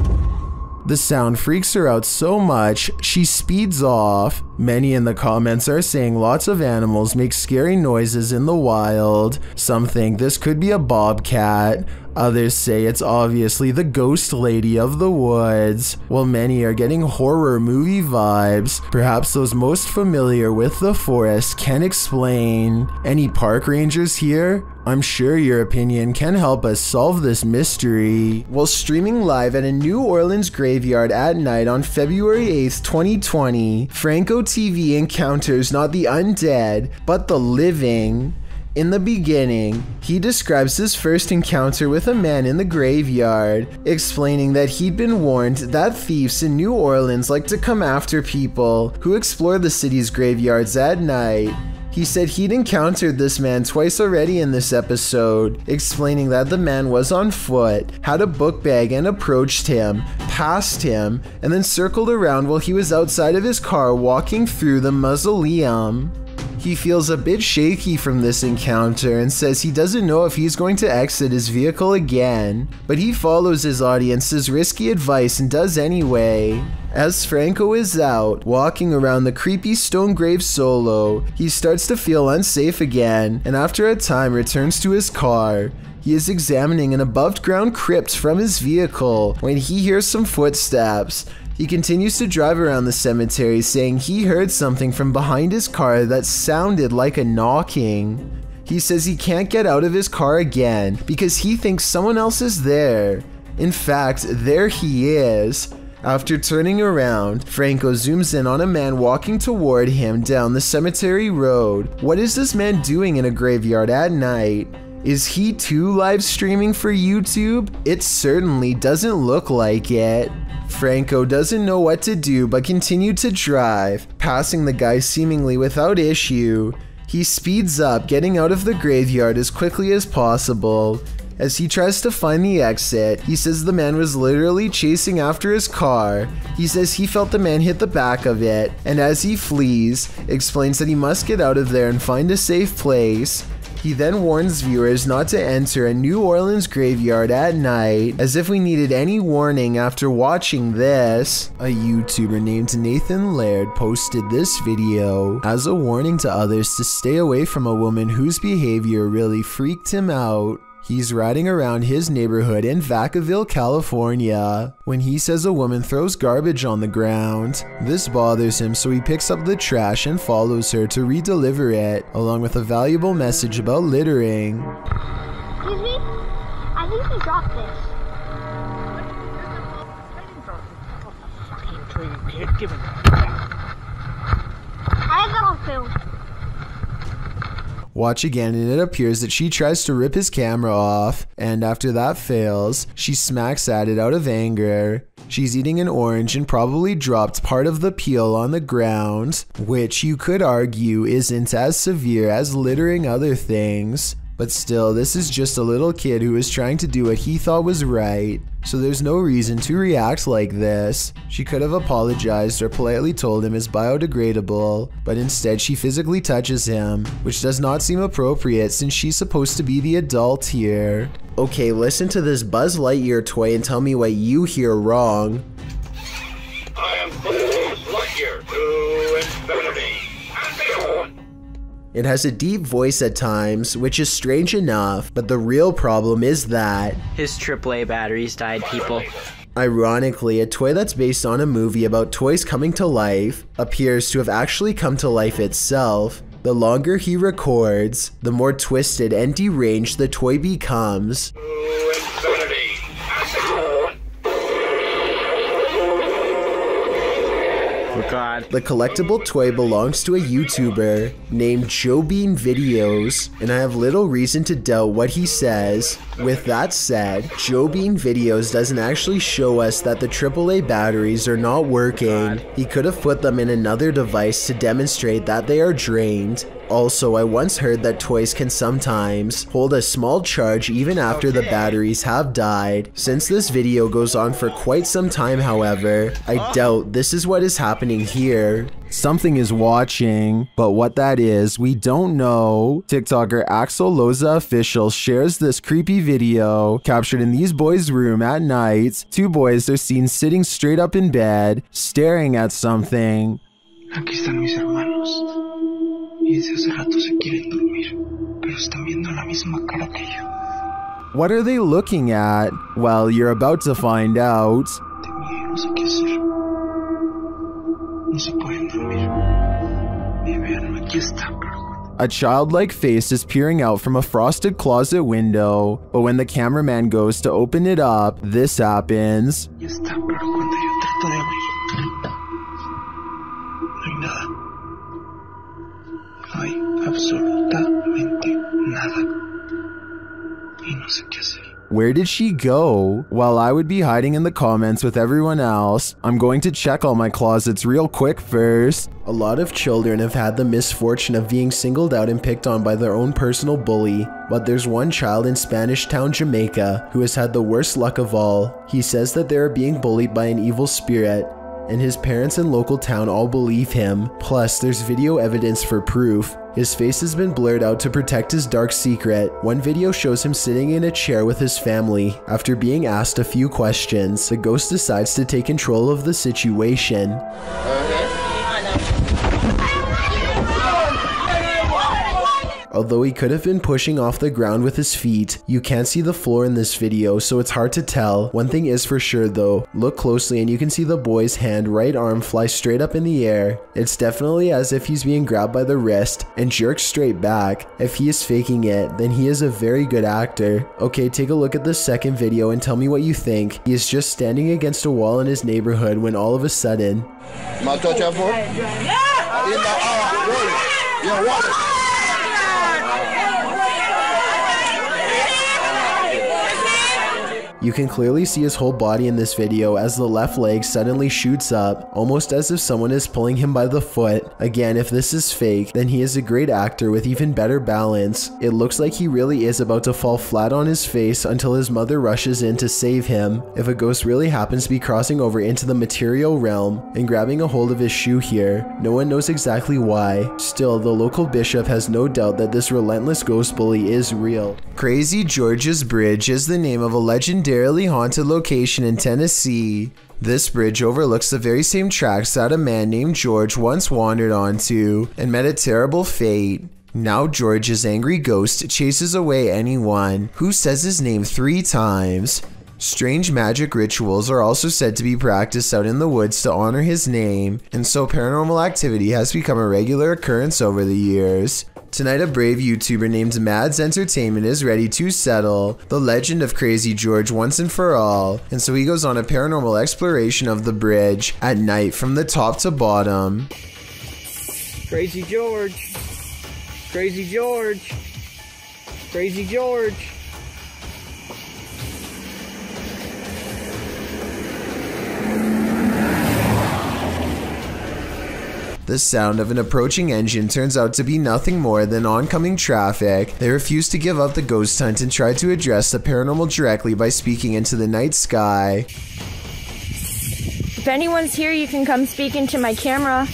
The sound freaks her out so much, she speeds off. Many in the comments are saying lots of animals make scary noises in the wild. Some think this could be a bobcat. Others say it's obviously the ghost lady of the woods, while many are getting horror movie vibes. Perhaps those most familiar with the forest can explain. Any park rangers here? I'm sure your opinion can help us solve this mystery. While streaming live at a New Orleans graveyard at night on February 8th, 2020, Franco TV encounters not the undead, but the living. In the beginning, he describes his first encounter with a man in the graveyard, explaining that he'd been warned that thieves in New Orleans like to come after people who explore the city's graveyards at night. He said he'd encountered this man twice already in this episode, explaining that the man was on foot, had a book bag, and approached him, passed him, and then circled around while he was outside of his car walking through the mausoleum. He feels a bit shaky from this encounter and says he doesn't know if he's going to exit his vehicle again, but he follows his audience's risky advice and does anyway. As Franco is out, walking around the creepy stone grave solo, he starts to feel unsafe again, and after a time returns to his car. He is examining an above ground crypt from his vehicle when he hears some footsteps. He continues to drive around the cemetery saying he heard something from behind his car that sounded like a knocking. He says he can't get out of his car again because he thinks someone else is there. In fact, there he is. After turning around, Franco zooms in on a man walking toward him down the cemetery road. What is this man doing in a graveyard at night? Is he too live streaming for YouTube? It certainly doesn't look like it. Franco doesn't know what to do but continued to drive, passing the guy seemingly without issue. He speeds up, getting out of the graveyard as quickly as possible. As he tries to find the exit, he says the man was literally chasing after his car. He says he felt the man hit the back of it, and as he flees, explains that he must get out of there and find a safe place. He then warns viewers not to enter a New Orleans graveyard at night, as if we needed any warning after watching this. A YouTuber named Nathan Laird posted this video as a warning to others to stay away from a woman whose behavior really freaked him out. He's riding around his neighborhood in Vacaville, California, when he says a woman throws garbage on the ground. This bothers him, so he picks up the trash and follows her to re-deliver it, along with a valuable message about littering. Excuse me? I think he dropped this. Give it. I have that on film. Watch again, and it appears that she tries to rip his camera off, and after that fails, she smacks at it out of anger. She's eating an orange and probably dropped part of the peel on the ground, which you could argue isn't as severe as littering other things. But still, this is just a little kid who is trying to do what he thought was right, so there's no reason to react like this. She could have apologized or politely told him it's biodegradable, but instead she physically touches him, which does not seem appropriate since she's supposed to be the adult here. Okay, listen to this Buzz Lightyear toy and tell me what you hear wrong. It has a deep voice at times, which is strange enough, but the real problem is that His AAA batteries died, people. Ironically, a toy that's based on a movie about toys coming to life appears to have actually come to life itself. The longer he records, the more twisted and deranged the toy becomes. God. The collectible toy belongs to a YouTuber named Joe Bean Videos, and I have little reason to doubt what he says. With that said, Joe Bean Videos doesn't actually show us that the AAA batteries are not working. He could have put them in another device to demonstrate that they are drained. Also, I once heard that toys can sometimes hold a small charge even after the batteries have died. Since this video goes on for quite some time, however, I doubt this is what is happening here. Something is watching, but what that is, we don't know. TikToker Axel Loza Official shares this creepy video captured in these boys' room at night. Two boys are seen sitting straight up in bed, staring at something. Aquí están mis hermanos. Y desde se quieren dormir, pero están viendo la misma cara que yo. What are they looking at? Well, you're about to find out. No sé qué hacer. No se pueden dormir. Y vean, aquí está. A childlike face is peering out from a frosted closet window, but when the cameraman goes to open it up, this happens. Está, pero cuando yo trato de abrir, no hay nada. No hay absolutamente nada. Where did she go? While I would be hiding in the comments with everyone else, I'm going to check all my closets real quick first. A lot of children have had the misfortune of being singled out and picked on by their own personal bully, but there's one child in Spanish Town, Jamaica, who has had the worst luck of all. He says that they are being bullied by an evil spirit, and his parents and local town all believe him. Plus, there's video evidence for proof. His face has been blurred out to protect his dark secret. One video shows him sitting in a chair with his family. After being asked a few questions, the ghost decides to take control of the situation. Uh-huh. Although he could have been pushing off the ground with his feet, you can't see the floor in this video, so it's hard to tell. One thing is for sure though, look closely and you can see the boy's hand right arm fly straight up in the air. It's definitely as if he's being grabbed by the wrist and jerked straight back. If he is faking it, then he is a very good actor. Okay, take a look at the second video and tell me what you think. He is just standing against a wall in his neighborhood when all of a sudden, You can clearly see his whole body in this video as the left leg suddenly shoots up, almost as if someone is pulling him by the foot. Again, if this is fake, then he is a great actor with even better balance. It looks like he really is about to fall flat on his face until his mother rushes in to save him. If a ghost really happens to be crossing over into the material realm and grabbing a hold of his shoe here, no one knows exactly why. Still, the local bishop has no doubt that this relentless ghost bully is real. Crazy George's Bridge is the name of a legendarily haunted location in Tennessee. This bridge overlooks the very same tracks that a man named George once wandered onto and met a terrible fate. Now George's angry ghost chases away anyone who says his name three times. Strange magic rituals are also said to be practiced out in the woods to honor his name, and so paranormal activity has become a regular occurrence over the years. Tonight, a brave YouTuber named Mads Entertainment is ready to settle the legend of Crazy George once and for all, and so he goes on a paranormal exploration of the bridge at night from the top to bottom. Crazy George. Crazy George. Crazy George. The sound of an approaching engine turns out to be nothing more than oncoming traffic. They refuse to give up the ghost hunt and try to address the paranormal directly by speaking into the night sky. If anyone's here, you can come speak into my camera.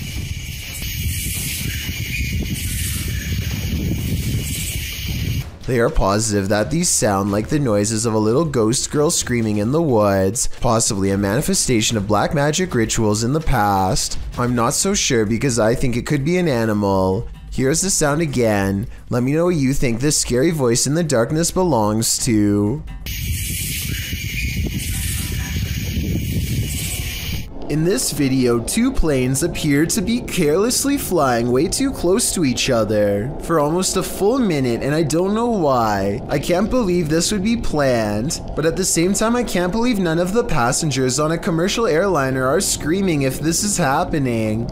They are positive that these sound like the noises of a little ghost girl screaming in the woods, possibly a manifestation of black magic rituals in the past. I'm not so sure because I think it could be an animal. Here's the sound again. Let me know what you think this scary voice in the darkness belongs to. In this video, two planes appear to be carelessly flying way too close to each other for almost a full minute and I don't know why. I can't believe this would be planned, but at the same time I can't believe none of the passengers on a commercial airliner are screaming if this is happening.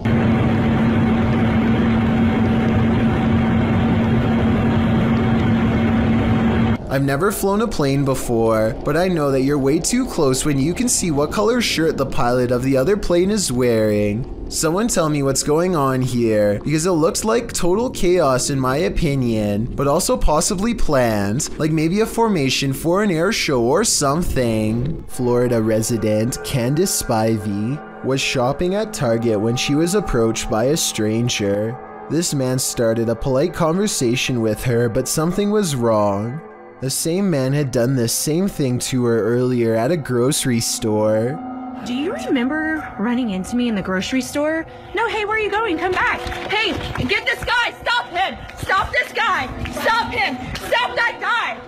I've never flown a plane before, but I know that you're way too close when you can see what color shirt the pilot of the other plane is wearing. Someone tell me what's going on here, because it looks like total chaos in my opinion, but also possibly planned, like maybe a formation for an air show or something. Florida resident Candice Spivey was shopping at Target when she was approached by a stranger. This man started a polite conversation with her, but something was wrong. The same man had done this same thing to her earlier at a grocery store. Do you remember running into me in the grocery store? No, hey, where are you going? Come back. Hey, get this guy. Stop him. Stop this guy. Stop him. Stop that guy.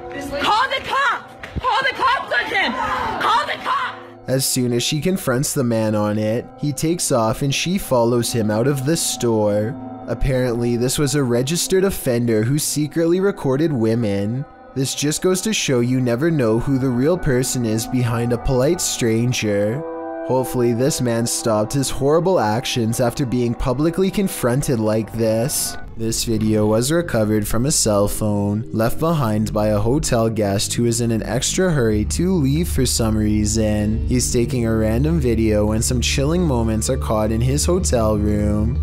Call the cop. Call the cops on him. Call the cop. As soon as she confronts the man on it, he takes off and she follows him out of the store. Apparently, this was a registered offender who secretly recorded women. This just goes to show you never know who the real person is behind a polite stranger. Hopefully this man stopped his horrible actions after being publicly confronted like this. This video was recovered from a cell phone left behind by a hotel guest who is in an extra hurry to leave for some reason. He's taking a random video when some chilling moments are caught in his hotel room.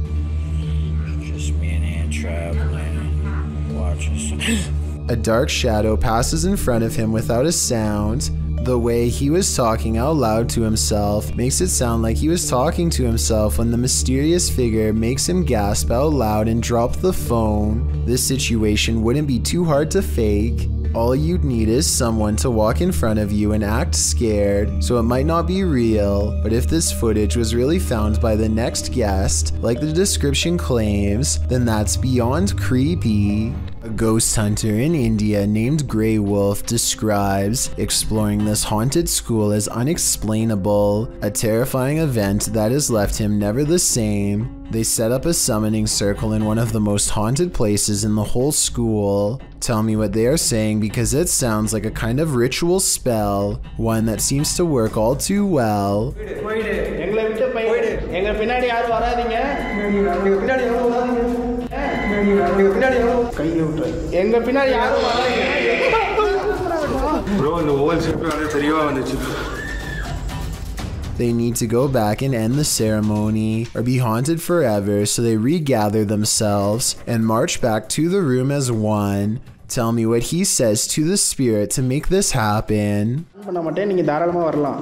Just me and Ann traveling, watching some. A dark shadow passes in front of him without a sound. The way he was talking out loud to himself makes it sound like he was talking to himself when the mysterious figure makes him gasp out loud and drop the phone. This situation wouldn't be too hard to fake. All you'd need is someone to walk in front of you and act scared, so it might not be real, but if this footage was really found by the next guest, like the description claims, then that's beyond creepy. A ghost hunter in India named Grey Wolf describes exploring this haunted school as unexplainable, a terrifying event that has left him never the same. They set up a summoning circle in one of the most haunted places in the whole school. Tell me what they are saying because it sounds like a kind of ritual spell, one that seems to work all too well. போயிடு எங்களை விட்டு போயிடு எங்க பின்னாடி யாரும் வராதீங்க எங்க பின்னாடி யாரும் வராதீங்க எங்க பின்னாடி யாரும் கையை விட்டு எங்க பின்னாடி யாரும் வராதீங்க They need to go back and end the ceremony or be haunted forever, so they regather themselves and march back to the room as one. Tell me what he says to the spirit to make this happen. பண்ண மாட்டேன் நீங்கள் தாராளமாக வரலாம்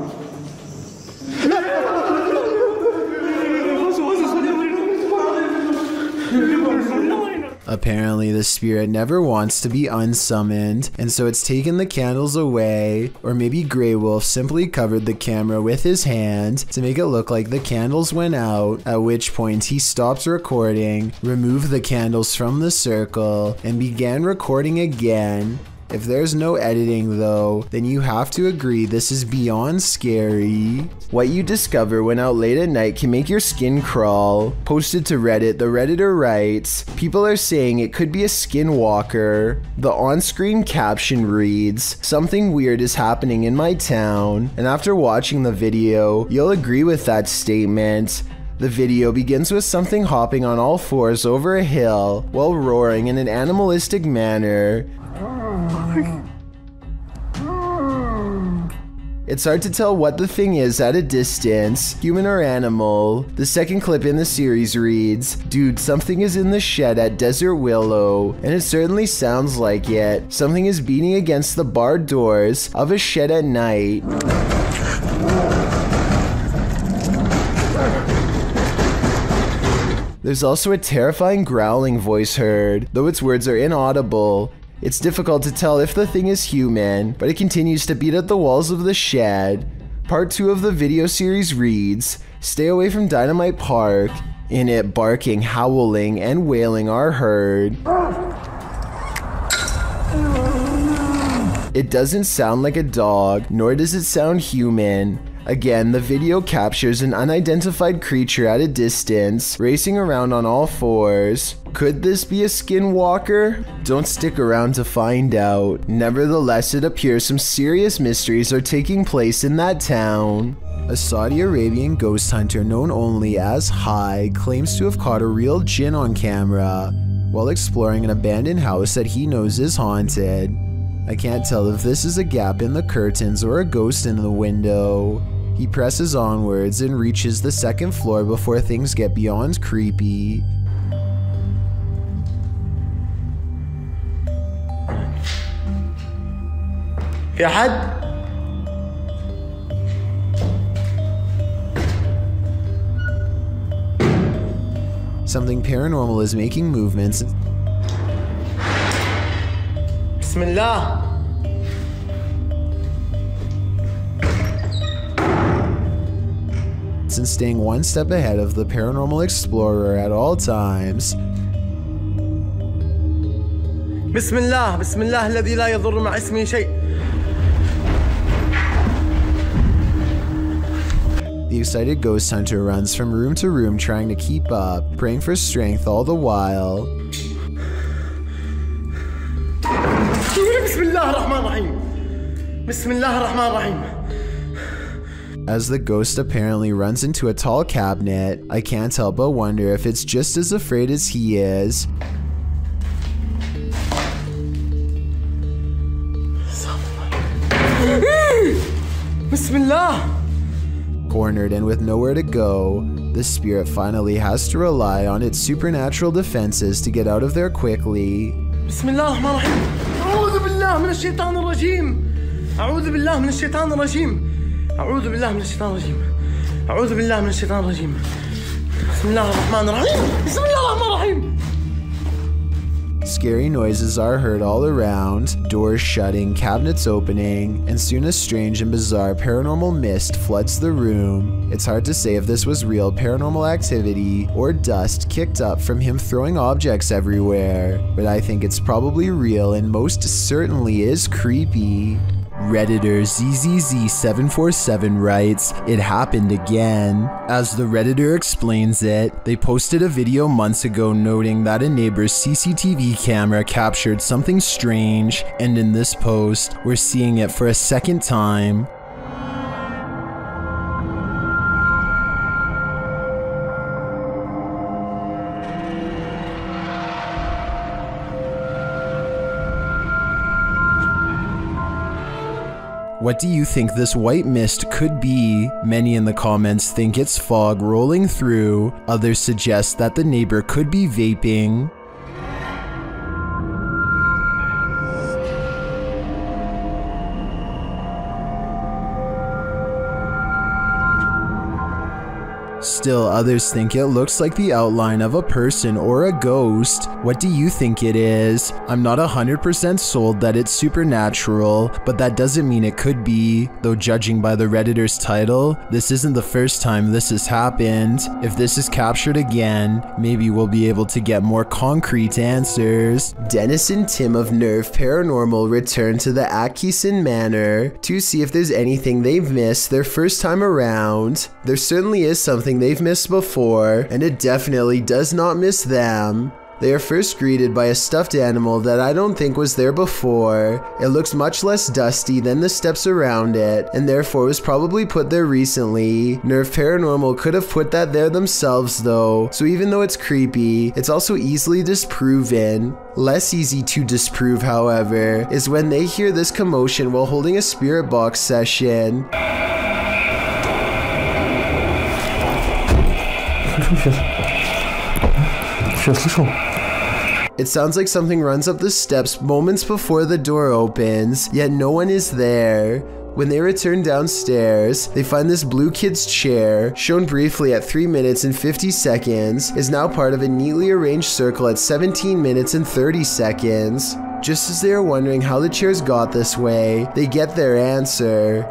Apparently, the spirit never wants to be unsummoned, and so it's taken the candles away, or maybe Grey Wolf simply covered the camera with his hand to make it look like the candles went out, at which point he stopped recording, removed the candles from the circle, and began recording again. If there's no editing though, then you have to agree this is beyond scary. What you discover when out late at night can make your skin crawl. Posted to Reddit, the Redditor writes, People are saying it could be a skinwalker. The on-screen caption reads, Something weird is happening in my town. And after watching the video, you'll agree with that statement. The video begins with something hopping on all fours over a hill while roaring in an animalistic manner. Mm. It's hard to tell what the thing is at a distance, human or animal. The second clip in the series reads, Dude, something is in the shed at Desert Willow, and it certainly sounds like it. Something is beating against the barred doors of a shed at night. There's also a terrifying growling voice heard, though its words are inaudible. It's difficult to tell if the thing is human, but it continues to beat at the walls of the shed. Part 2 of the video series reads Stay away from Dynamite Park. In it, barking, howling, and wailing are heard. It doesn't sound like a dog, nor does it sound human. Again, the video captures an unidentified creature at a distance, racing around on all fours. Could this be a skinwalker? Don't stick around to find out. Nevertheless, it appears some serious mysteries are taking place in that town. A Saudi Arabian ghost hunter known only as High claims to have caught a real jinn on camera while exploring an abandoned house that he knows is haunted. I can't tell if this is a gap in the curtains or a ghost in the window. He presses onwards and reaches the second floor before things get beyond creepy. في حد؟ Something paranormal is making movements. بسم الله and staying one step ahead of the paranormal explorer at all times. بسم الله بسم الله الذي لا يضر مع اسمه شيء The excited ghost hunter runs from room to room trying to keep up, praying for strength all the while. بسم الله الرحمن الرحيم بسم الله الرحمن الرحيم As the ghost apparently runs into a tall cabinet, I can't help but wonder if it's just as afraid as he is. بسم الله Cornered and with nowhere to go, the spirit finally has to rely on its supernatural defenses to get out of there quickly. بسم الله الرحمن الرحيم أعوذ بالله من الشيطان الرجيم أعوذ بالله من الشيطان الرجيم أعوذ بالله من الشيطان الرجيم أعوذ بالله من الشيطان الرجيم بسم الله الرحمن الرحيم بسم الله الرحمن الرحيم Scary noises are heard all around, doors shutting, cabinets opening, and soon a strange and bizarre paranormal mist floods the room. It's hard to say if this was real paranormal activity or dust kicked up from him throwing objects everywhere, but I think it's probably real and most certainly is creepy. Redditor ZZZ747 writes, It happened again. As the Redditor explains it, they posted a video months ago noting that a neighbor's CCTV camera captured something strange, and in this post, we're seeing it for a second time. What do you think this white mist could be? Many in the comments think it's fog rolling through, others suggest that the neighbor could be vaping. Still, others think it looks like the outline of a person or a ghost. What do you think it is? I'm not 100% sold that it's supernatural, but that doesn't mean it could be. Though judging by the Redditor's title, this isn't the first time this has happened. If this is captured again, maybe we'll be able to get more concrete answers. Dennis and Tim of Nerve Paranormal return to the Atkinson Manor to see if there's anything they've missed their first time around. There certainly is something they've missed before, and it definitely does not miss them. They are first greeted by a stuffed animal that I don't think was there before. It looks much less dusty than the steps around it, and therefore was probably put there recently. Nerve Paranormal could have put that there themselves though, so even though it's creepy, it's also easily disproven. Less easy to disprove, however, is when they hear this commotion while holding a spirit box session. It sounds like something runs up the steps moments before the door opens, yet no one is there. When they return downstairs, they find this blue kid's chair, shown briefly at 3 minutes and 50 seconds, is now part of a neatly arranged circle at 17 minutes and 30 seconds. Just as they are wondering how the chairs got this way, they get their answer.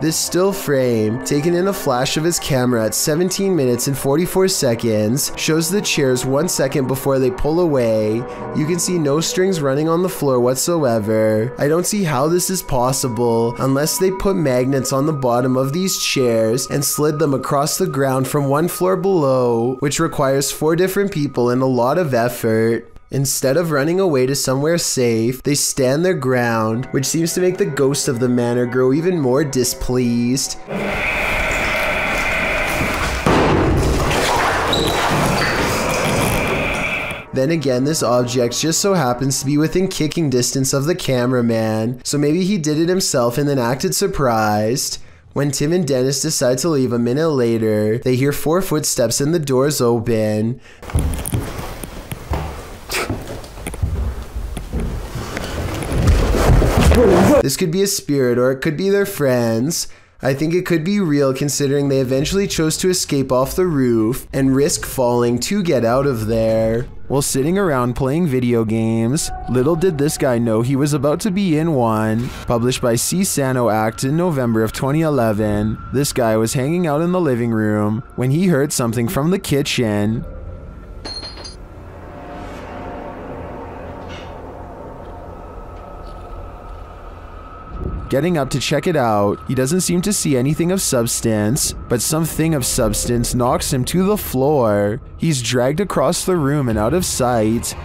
This still frame, taken in a flash of his camera at 17 minutes and 44 seconds, shows the chairs one second before they pull away. You can see no strings running on the floor whatsoever. I don't see how this is possible unless they put magnets on the bottom of these chairs and slid them across the ground from one floor below, which requires four different people and a lot of effort. Instead of running away to somewhere safe, they stand their ground, which seems to make the ghost of the manor grow even more displeased. Then again, this object just so happens to be within kicking distance of the cameraman, so maybe he did it himself and then acted surprised. When Tim and Dennis decide to leave a minute later, they hear four footsteps and the doors open. This could be a spirit or it could be their friends. I think it could be real considering they eventually chose to escape off the roof and risk falling to get out of there. While sitting around playing video games, little did this guy know he was about to be in one. Published by C. Sano Act in November of 2011, this guy was hanging out in the living room when he heard something from the kitchen. Getting up to check it out, he doesn't seem to see anything of substance, but something of substance knocks him to the floor. He's dragged across the room and out of sight.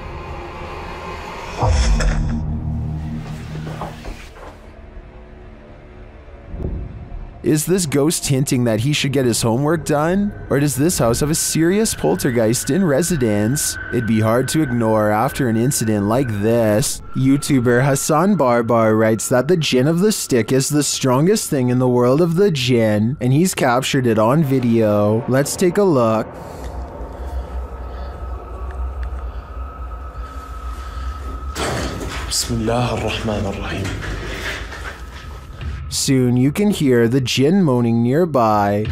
Is this ghost hinting that he should get his homework done? Or does this house have a serious poltergeist in residence? It'd be hard to ignore after an incident like this. YouTuber Hassan Barbar writes that the Jinn of the Stick is the strongest thing in the world of the Jinn, and he's captured it on video. Let's take a look. بسم الله الرحمن الرحيم Soon you can hear the jinn moaning nearby.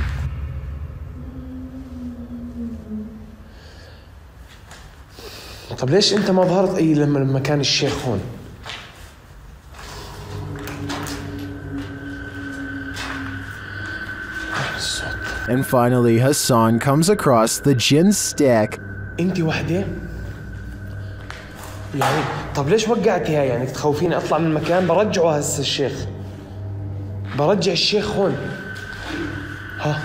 طب ليش انت ما ظهرت اي لما لما كان الشيخ هون؟ And finally, Hassan comes across the jinn stack. انت وحده؟ يعني طب ليش وقعتي هاي يعني تخوفيني اطلع من المكان برجعه هسه الشيخ برجع الشيخ هون ها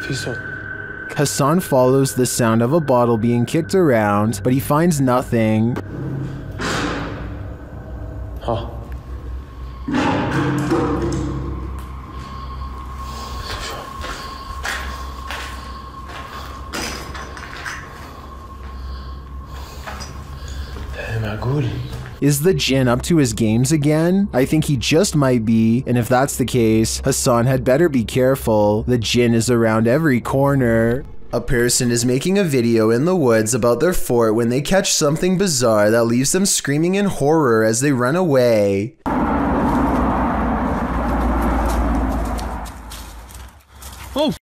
في صوت Hassan follows the sound of a bottle being kicked around, but he finds nothing. ها Is the Jinn up to his games again? I think he just might be, and if that's the case, Hassan had better be careful. The Jinn is around every corner. A person is making a video in the woods about their fort when they catch something bizarre that leaves them screaming in horror as they run away. Oh.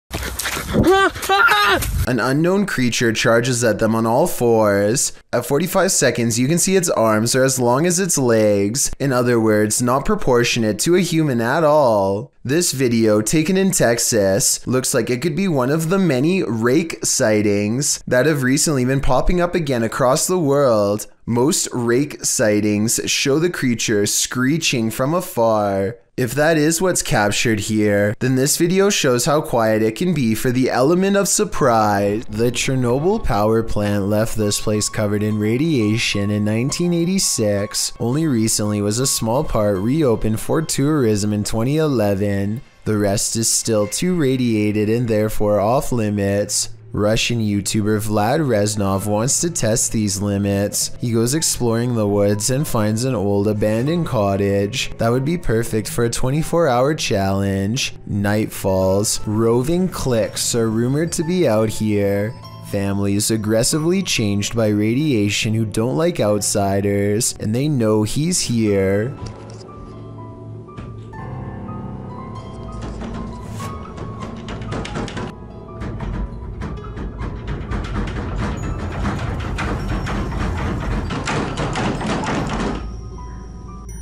Ah, ah, ah. An unknown creature charges at them on all fours. At 45 seconds, you can see its arms are as long as its legs. In other words, not proportionate to a human at all. This video, taken in Texas, looks like it could be one of the many rake sightings that have recently been popping up again across the world. Most rake sightings show the creature screeching from afar. If that is what's captured here, then this video shows how quiet it can be for the element of surprise. The Chernobyl power plant left this place covered in radiation in 1986. Only recently was a small part reopened for tourism in 2011. The rest is still too radiated and therefore off limits. Russian YouTuber Vlad Reznov wants to test these limits. He goes exploring the woods and finds an old abandoned cottage. That would be perfect for a 24 hour challenge. Night falls. Roving cliques are rumored to be out here. Families aggressively changed by radiation who don't like outsiders, and they know he's here.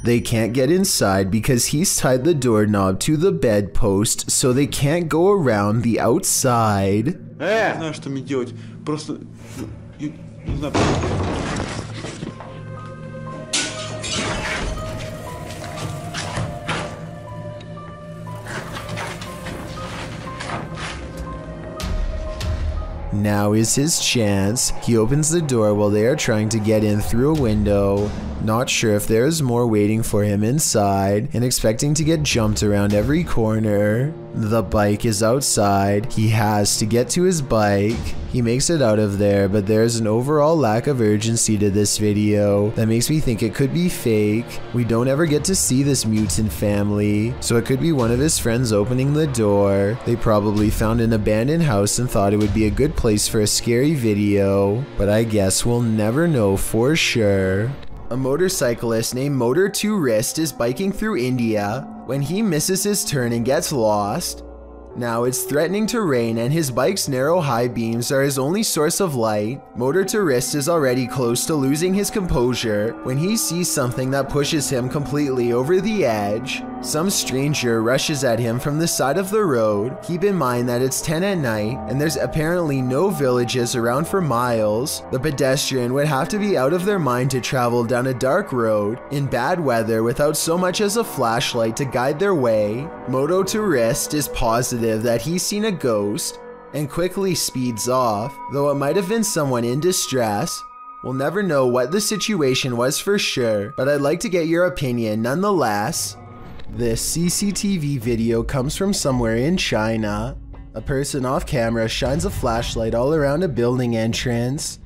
They can't get inside because he's tied the doorknob to the bedpost so they can't go around the outside. Э! Знаю, что мне делать. Просто... я Не знаю. Now is his chance. He opens the door while they are trying to get in through a window. Not sure if there is more waiting for him inside and expecting to get jumped around every corner. The bike is outside. He has to get to his bike. He makes it out of there, but there's an overall lack of urgency to this video that makes me think it could be fake. We don't ever get to see this mutant family, so it could be one of his friends opening the door. They probably found an abandoned house and thought it would be a good place for a scary video, but I guess we'll never know for sure. A motorcyclist named Motor 2 Wrist is biking through India when he misses his turn and gets lost. Now it's threatening to rain and his bike's narrow high beams are his only source of light. Motor to wrist is already close to losing his composure when he sees something that pushes him completely over the edge. Some stranger rushes at him from the side of the road. Keep in mind that it's 10 at night and there's apparently no villages around for miles. The pedestrian would have to be out of their mind to travel down a dark road in bad weather without so much as a flashlight to guide their way. Moto to wrist is positive that he's seen a ghost and quickly speeds off, though it might have been someone in distress. We'll never know what the situation was for sure, but I'd like to get your opinion nonetheless. This CCTV video comes from somewhere in China. A person off camera shines a flashlight all around a building entrance,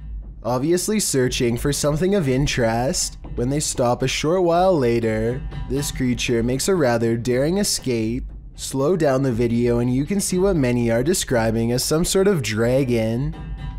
obviously searching for something of interest. When they stop a short while later, this creature makes a rather daring escape. Slow down the video and you can see what many are describing as some sort of dragon.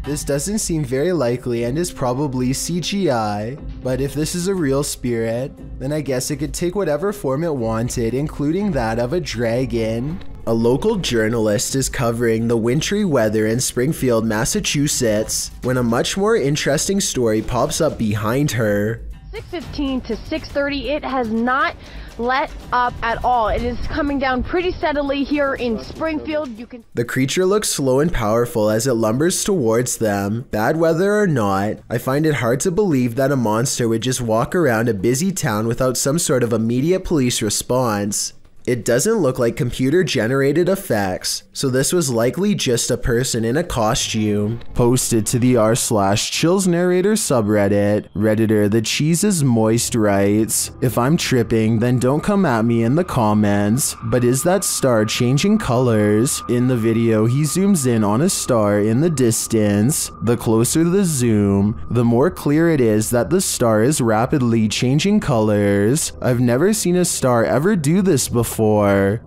This doesn't seem very likely and is probably CGI, but if this is a real spirit, then I guess it could take whatever form it wanted, including that of a dragon. A local journalist is covering the wintry weather in Springfield, Massachusetts, when a much more interesting story pops up behind her. 6:15 to 6:30 it has not let up at all. It is coming down pretty steadily here in Springfield. You can The creature looks slow and powerful as it lumbers towards them. Bad weather or not, I find it hard to believe that a monster would just walk around a busy town without some sort of immediate police response. It doesn't look like computer generated effects, so this was likely just a person in a costume. Posted to the r slash chills narrator subreddit, redditor the cheese is moist writes, if I'm tripping then don't come at me in the comments, but is that star changing colors? In the video he zooms in on a star in the distance. The closer the zoom, the more clear it is that the star is rapidly changing colors. I've never seen a star ever do this before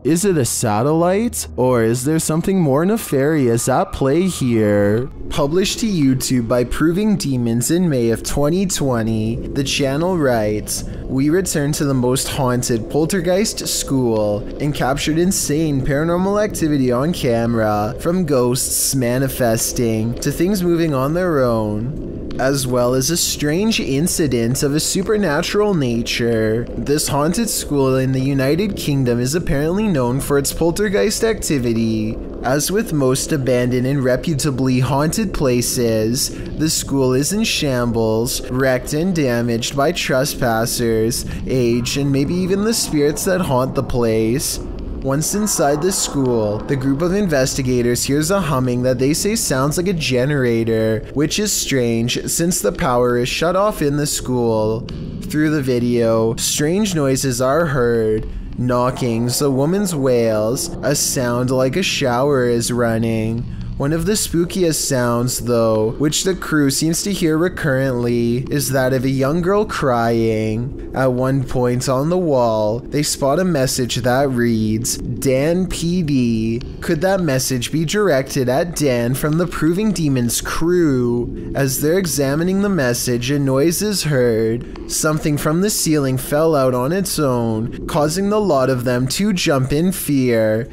Is it a satellite? Or is there something more nefarious at play here? Published to YouTube by Proving Demons in May of 2020, the channel writes, We return to the most haunted poltergeist school and captured insane paranormal activity on camera, from ghosts manifesting to things moving on their own as well as a strange incident of a supernatural nature. This haunted school in the United Kingdom is apparently known for its poltergeist activity. As with most abandoned and reputably haunted places, the school is in shambles, wrecked and damaged by trespassers, age, and maybe even the spirits that haunt the place. Once inside the school, the group of investigators hears a humming that they say sounds like a generator, which is strange since the power is shut off in the school. Through the video, strange noises are heard, knockings, a woman's wails, a sound like a shower is running. One of the spookiest sounds, though, which the crew seems to hear recurrently, is that of a young girl crying. At one point on the wall, they spot a message that reads, Dan PD. Could that message be directed at Dan from the Proving Demons crew? As they're examining the message, a noise is heard. Something from the ceiling fell out on its own, causing the lot of them to jump in fear.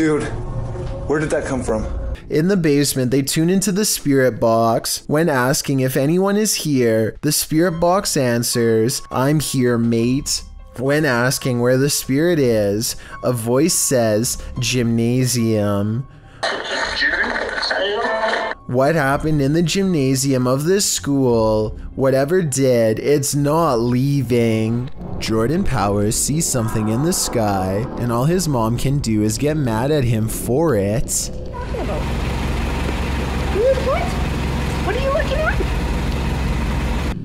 Dude, where did that come from? In the basement, they tune into the spirit box. When asking if anyone is here, the spirit box answers, I'm here, mate. When asking where the spirit is, a voice says, Gymnasium. What happened in the gymnasium of this school, whatever did, it's not leaving. Jordan Powers sees something in the sky, and all his mom can do is get mad at him for it. What? What are you looking at?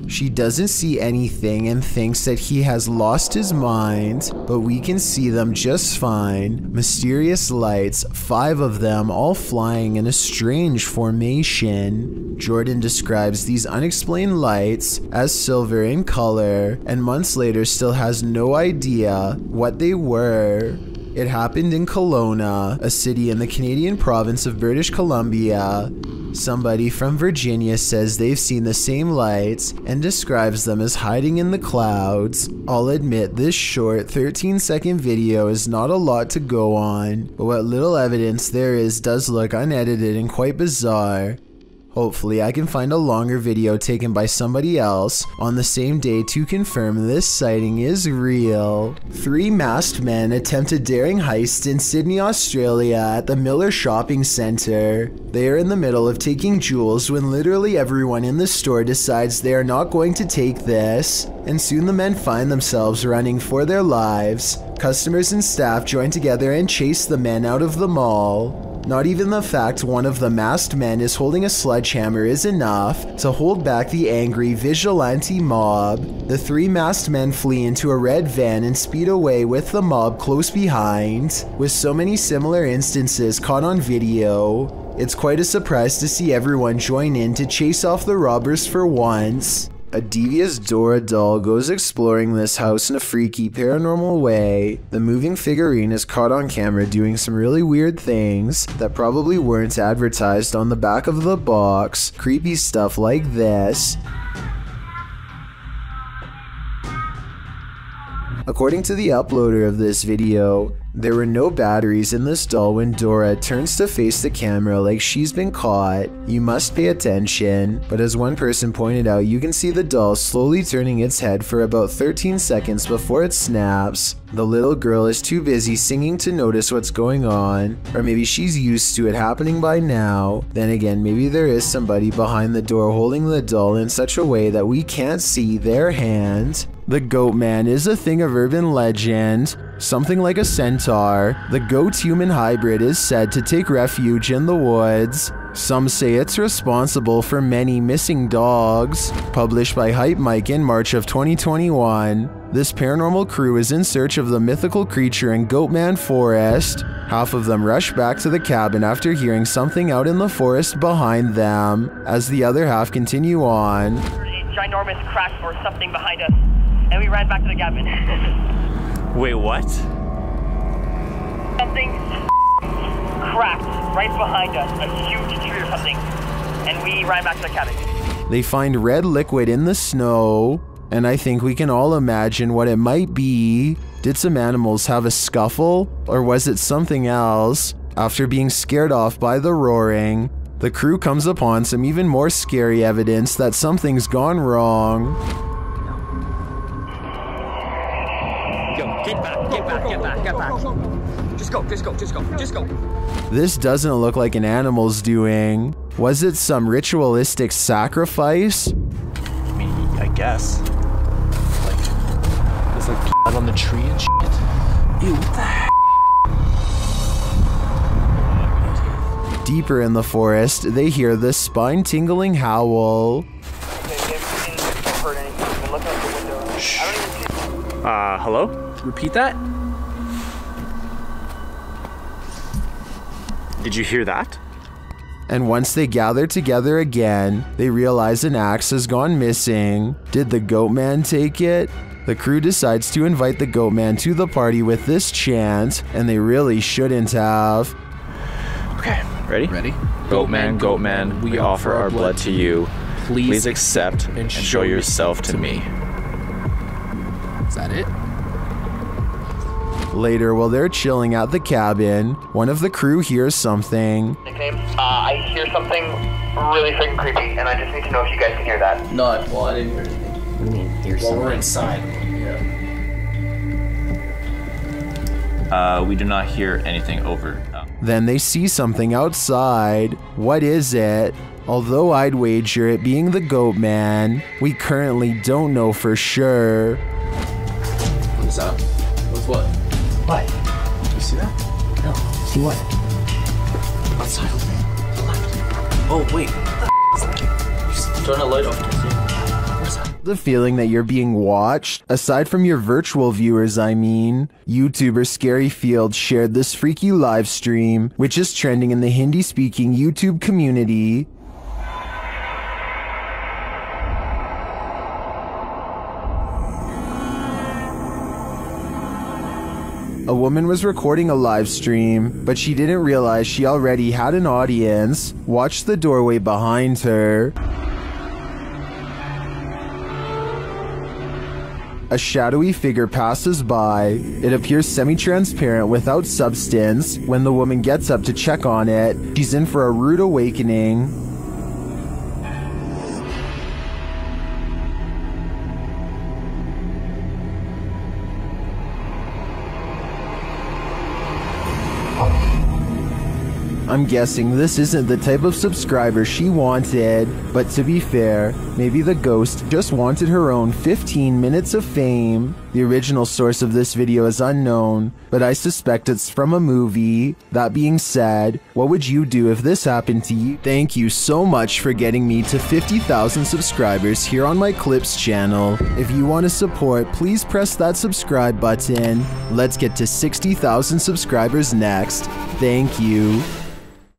She doesn't see anything and thinks that he has lost his mind, but we can see them just fine. Mysterious lights, five of them all flying in a strange formation. Jordan describes these unexplained lights as silver in color, and months later still has no idea what they were. It happened in Kelowna, a city in the Canadian province of British Columbia. Somebody from Virginia says they've seen the same lights and describes them as hiding in the clouds. I'll admit this short 13 second video is not a lot to go on, but what little evidence there is does look unedited and quite bizarre. Hopefully I can find a longer video taken by somebody else on the same day to confirm this sighting is real. Three masked men attempt a daring heist in Sydney, Australia at the Miller Shopping Centre. They are in the middle of taking jewels when literally everyone in the store decides they are not going to take this, and soon the men find themselves running for their lives. Customers and staff join together and chase the men out of the mall. Not even the fact one of the masked men is holding a sledgehammer is enough to hold back the angry vigilante mob. The three masked men flee into a red van and speed away with the mob close behind. With so many similar instances caught on video, it's quite a surprise to see everyone join in to chase off the robbers for once. A devious Dora doll goes exploring this house in a freaky paranormal way. The moving figurine is caught on camera doing some really weird things that probably weren't advertised on the back of the box. Creepy stuff like this. According to the uploader of this video, There were no batteries in this doll when Dora turns to face the camera like she's been caught. You must pay attention, but as one person pointed out, you can see the doll slowly turning its head for about 13 seconds before it snaps. The little girl is too busy singing to notice what's going on, or maybe she's used to it happening by now. Then again, maybe there is somebody behind the door holding the doll in such a way that we can't see their hand. The Goat Man is a thing of urban legend, something like a centaur. The goat human hybrid is said to take refuge in the woods. Some say it's responsible for many missing dogs. Published by Hype Mike in March of 2021, this paranormal crew is in search of the mythical creature in Goatman Forest. Half of them rush back to the cabin after hearing something out in the forest behind them, as the other half continue on. A ginormous crack or something behind us, and we ran back to the cabin. Wait, what? something cracked right behind us, a huge tree or something, and we ran back to the cabin. They find red liquid in the snow, and I think we can all imagine what it might be. Did some animals have a scuffle, or was it something else? After being scared off by the roaring, the crew comes upon some even more scary evidence that something's gone wrong. Go, get back, get back, get back, get back. Just go, just go, just go, just go. This doesn't look like an animal's doing. Was it some ritualistic sacrifice? I mean, I guess. Like, there's like blood on the tree and shit. Ew, what the heck? Deeper in the forest, they hear the spine tingling howl. Uh, hello? Repeat that? Did you hear that? And once they gather together again, they realize an axe has gone missing. Did the goat man take it? The crew decides to invite the goat man to the party with this chant, and they really shouldn't have. Okay, ready? Ready. Goat man, goat man, we offer our blood to you. Please, Please accept and show yourself to me. Is that it? Later, while they're chilling at the cabin, one of the crew hears something. Nickname? Uh, I hear something really freaking creepy, and I just need to know if you guys can hear that. No, well, I didn't hear anything. I mean, here's well, some we're inside. Yeah. Uh, we do not hear anything over. Uh, Then they see something outside. What is it? Although I'd wager it being the goat man, we currently don't know for sure. See what? Outside over there. To the left. Oh, wait. What the f- is that? Just Turn the light off. The feeling that you're being watched, aside from your virtual viewers, I mean. YouTuber Scary Field shared this freaky live stream, which is trending in the Hindi speaking YouTube community. A woman was recording a live stream, but she didn't realize she already had an audience. Watch the doorway behind her. A shadowy figure passes by. It appears semi transparent without substance. When the woman gets up to check on it, she's in for a rude awakening. I'm guessing this isn't the type of subscriber she wanted, but to be fair, maybe the ghost just wanted her own 15 minutes of fame. The original source of this video is unknown, but I suspect it's from a movie. That being said, what would you do if this happened to you? Thank you so much for getting me to 50,000 subscribers here on my Clips channel. If you want to support, please press that subscribe button. Let's get to 60,000 subscribers next. Thank you.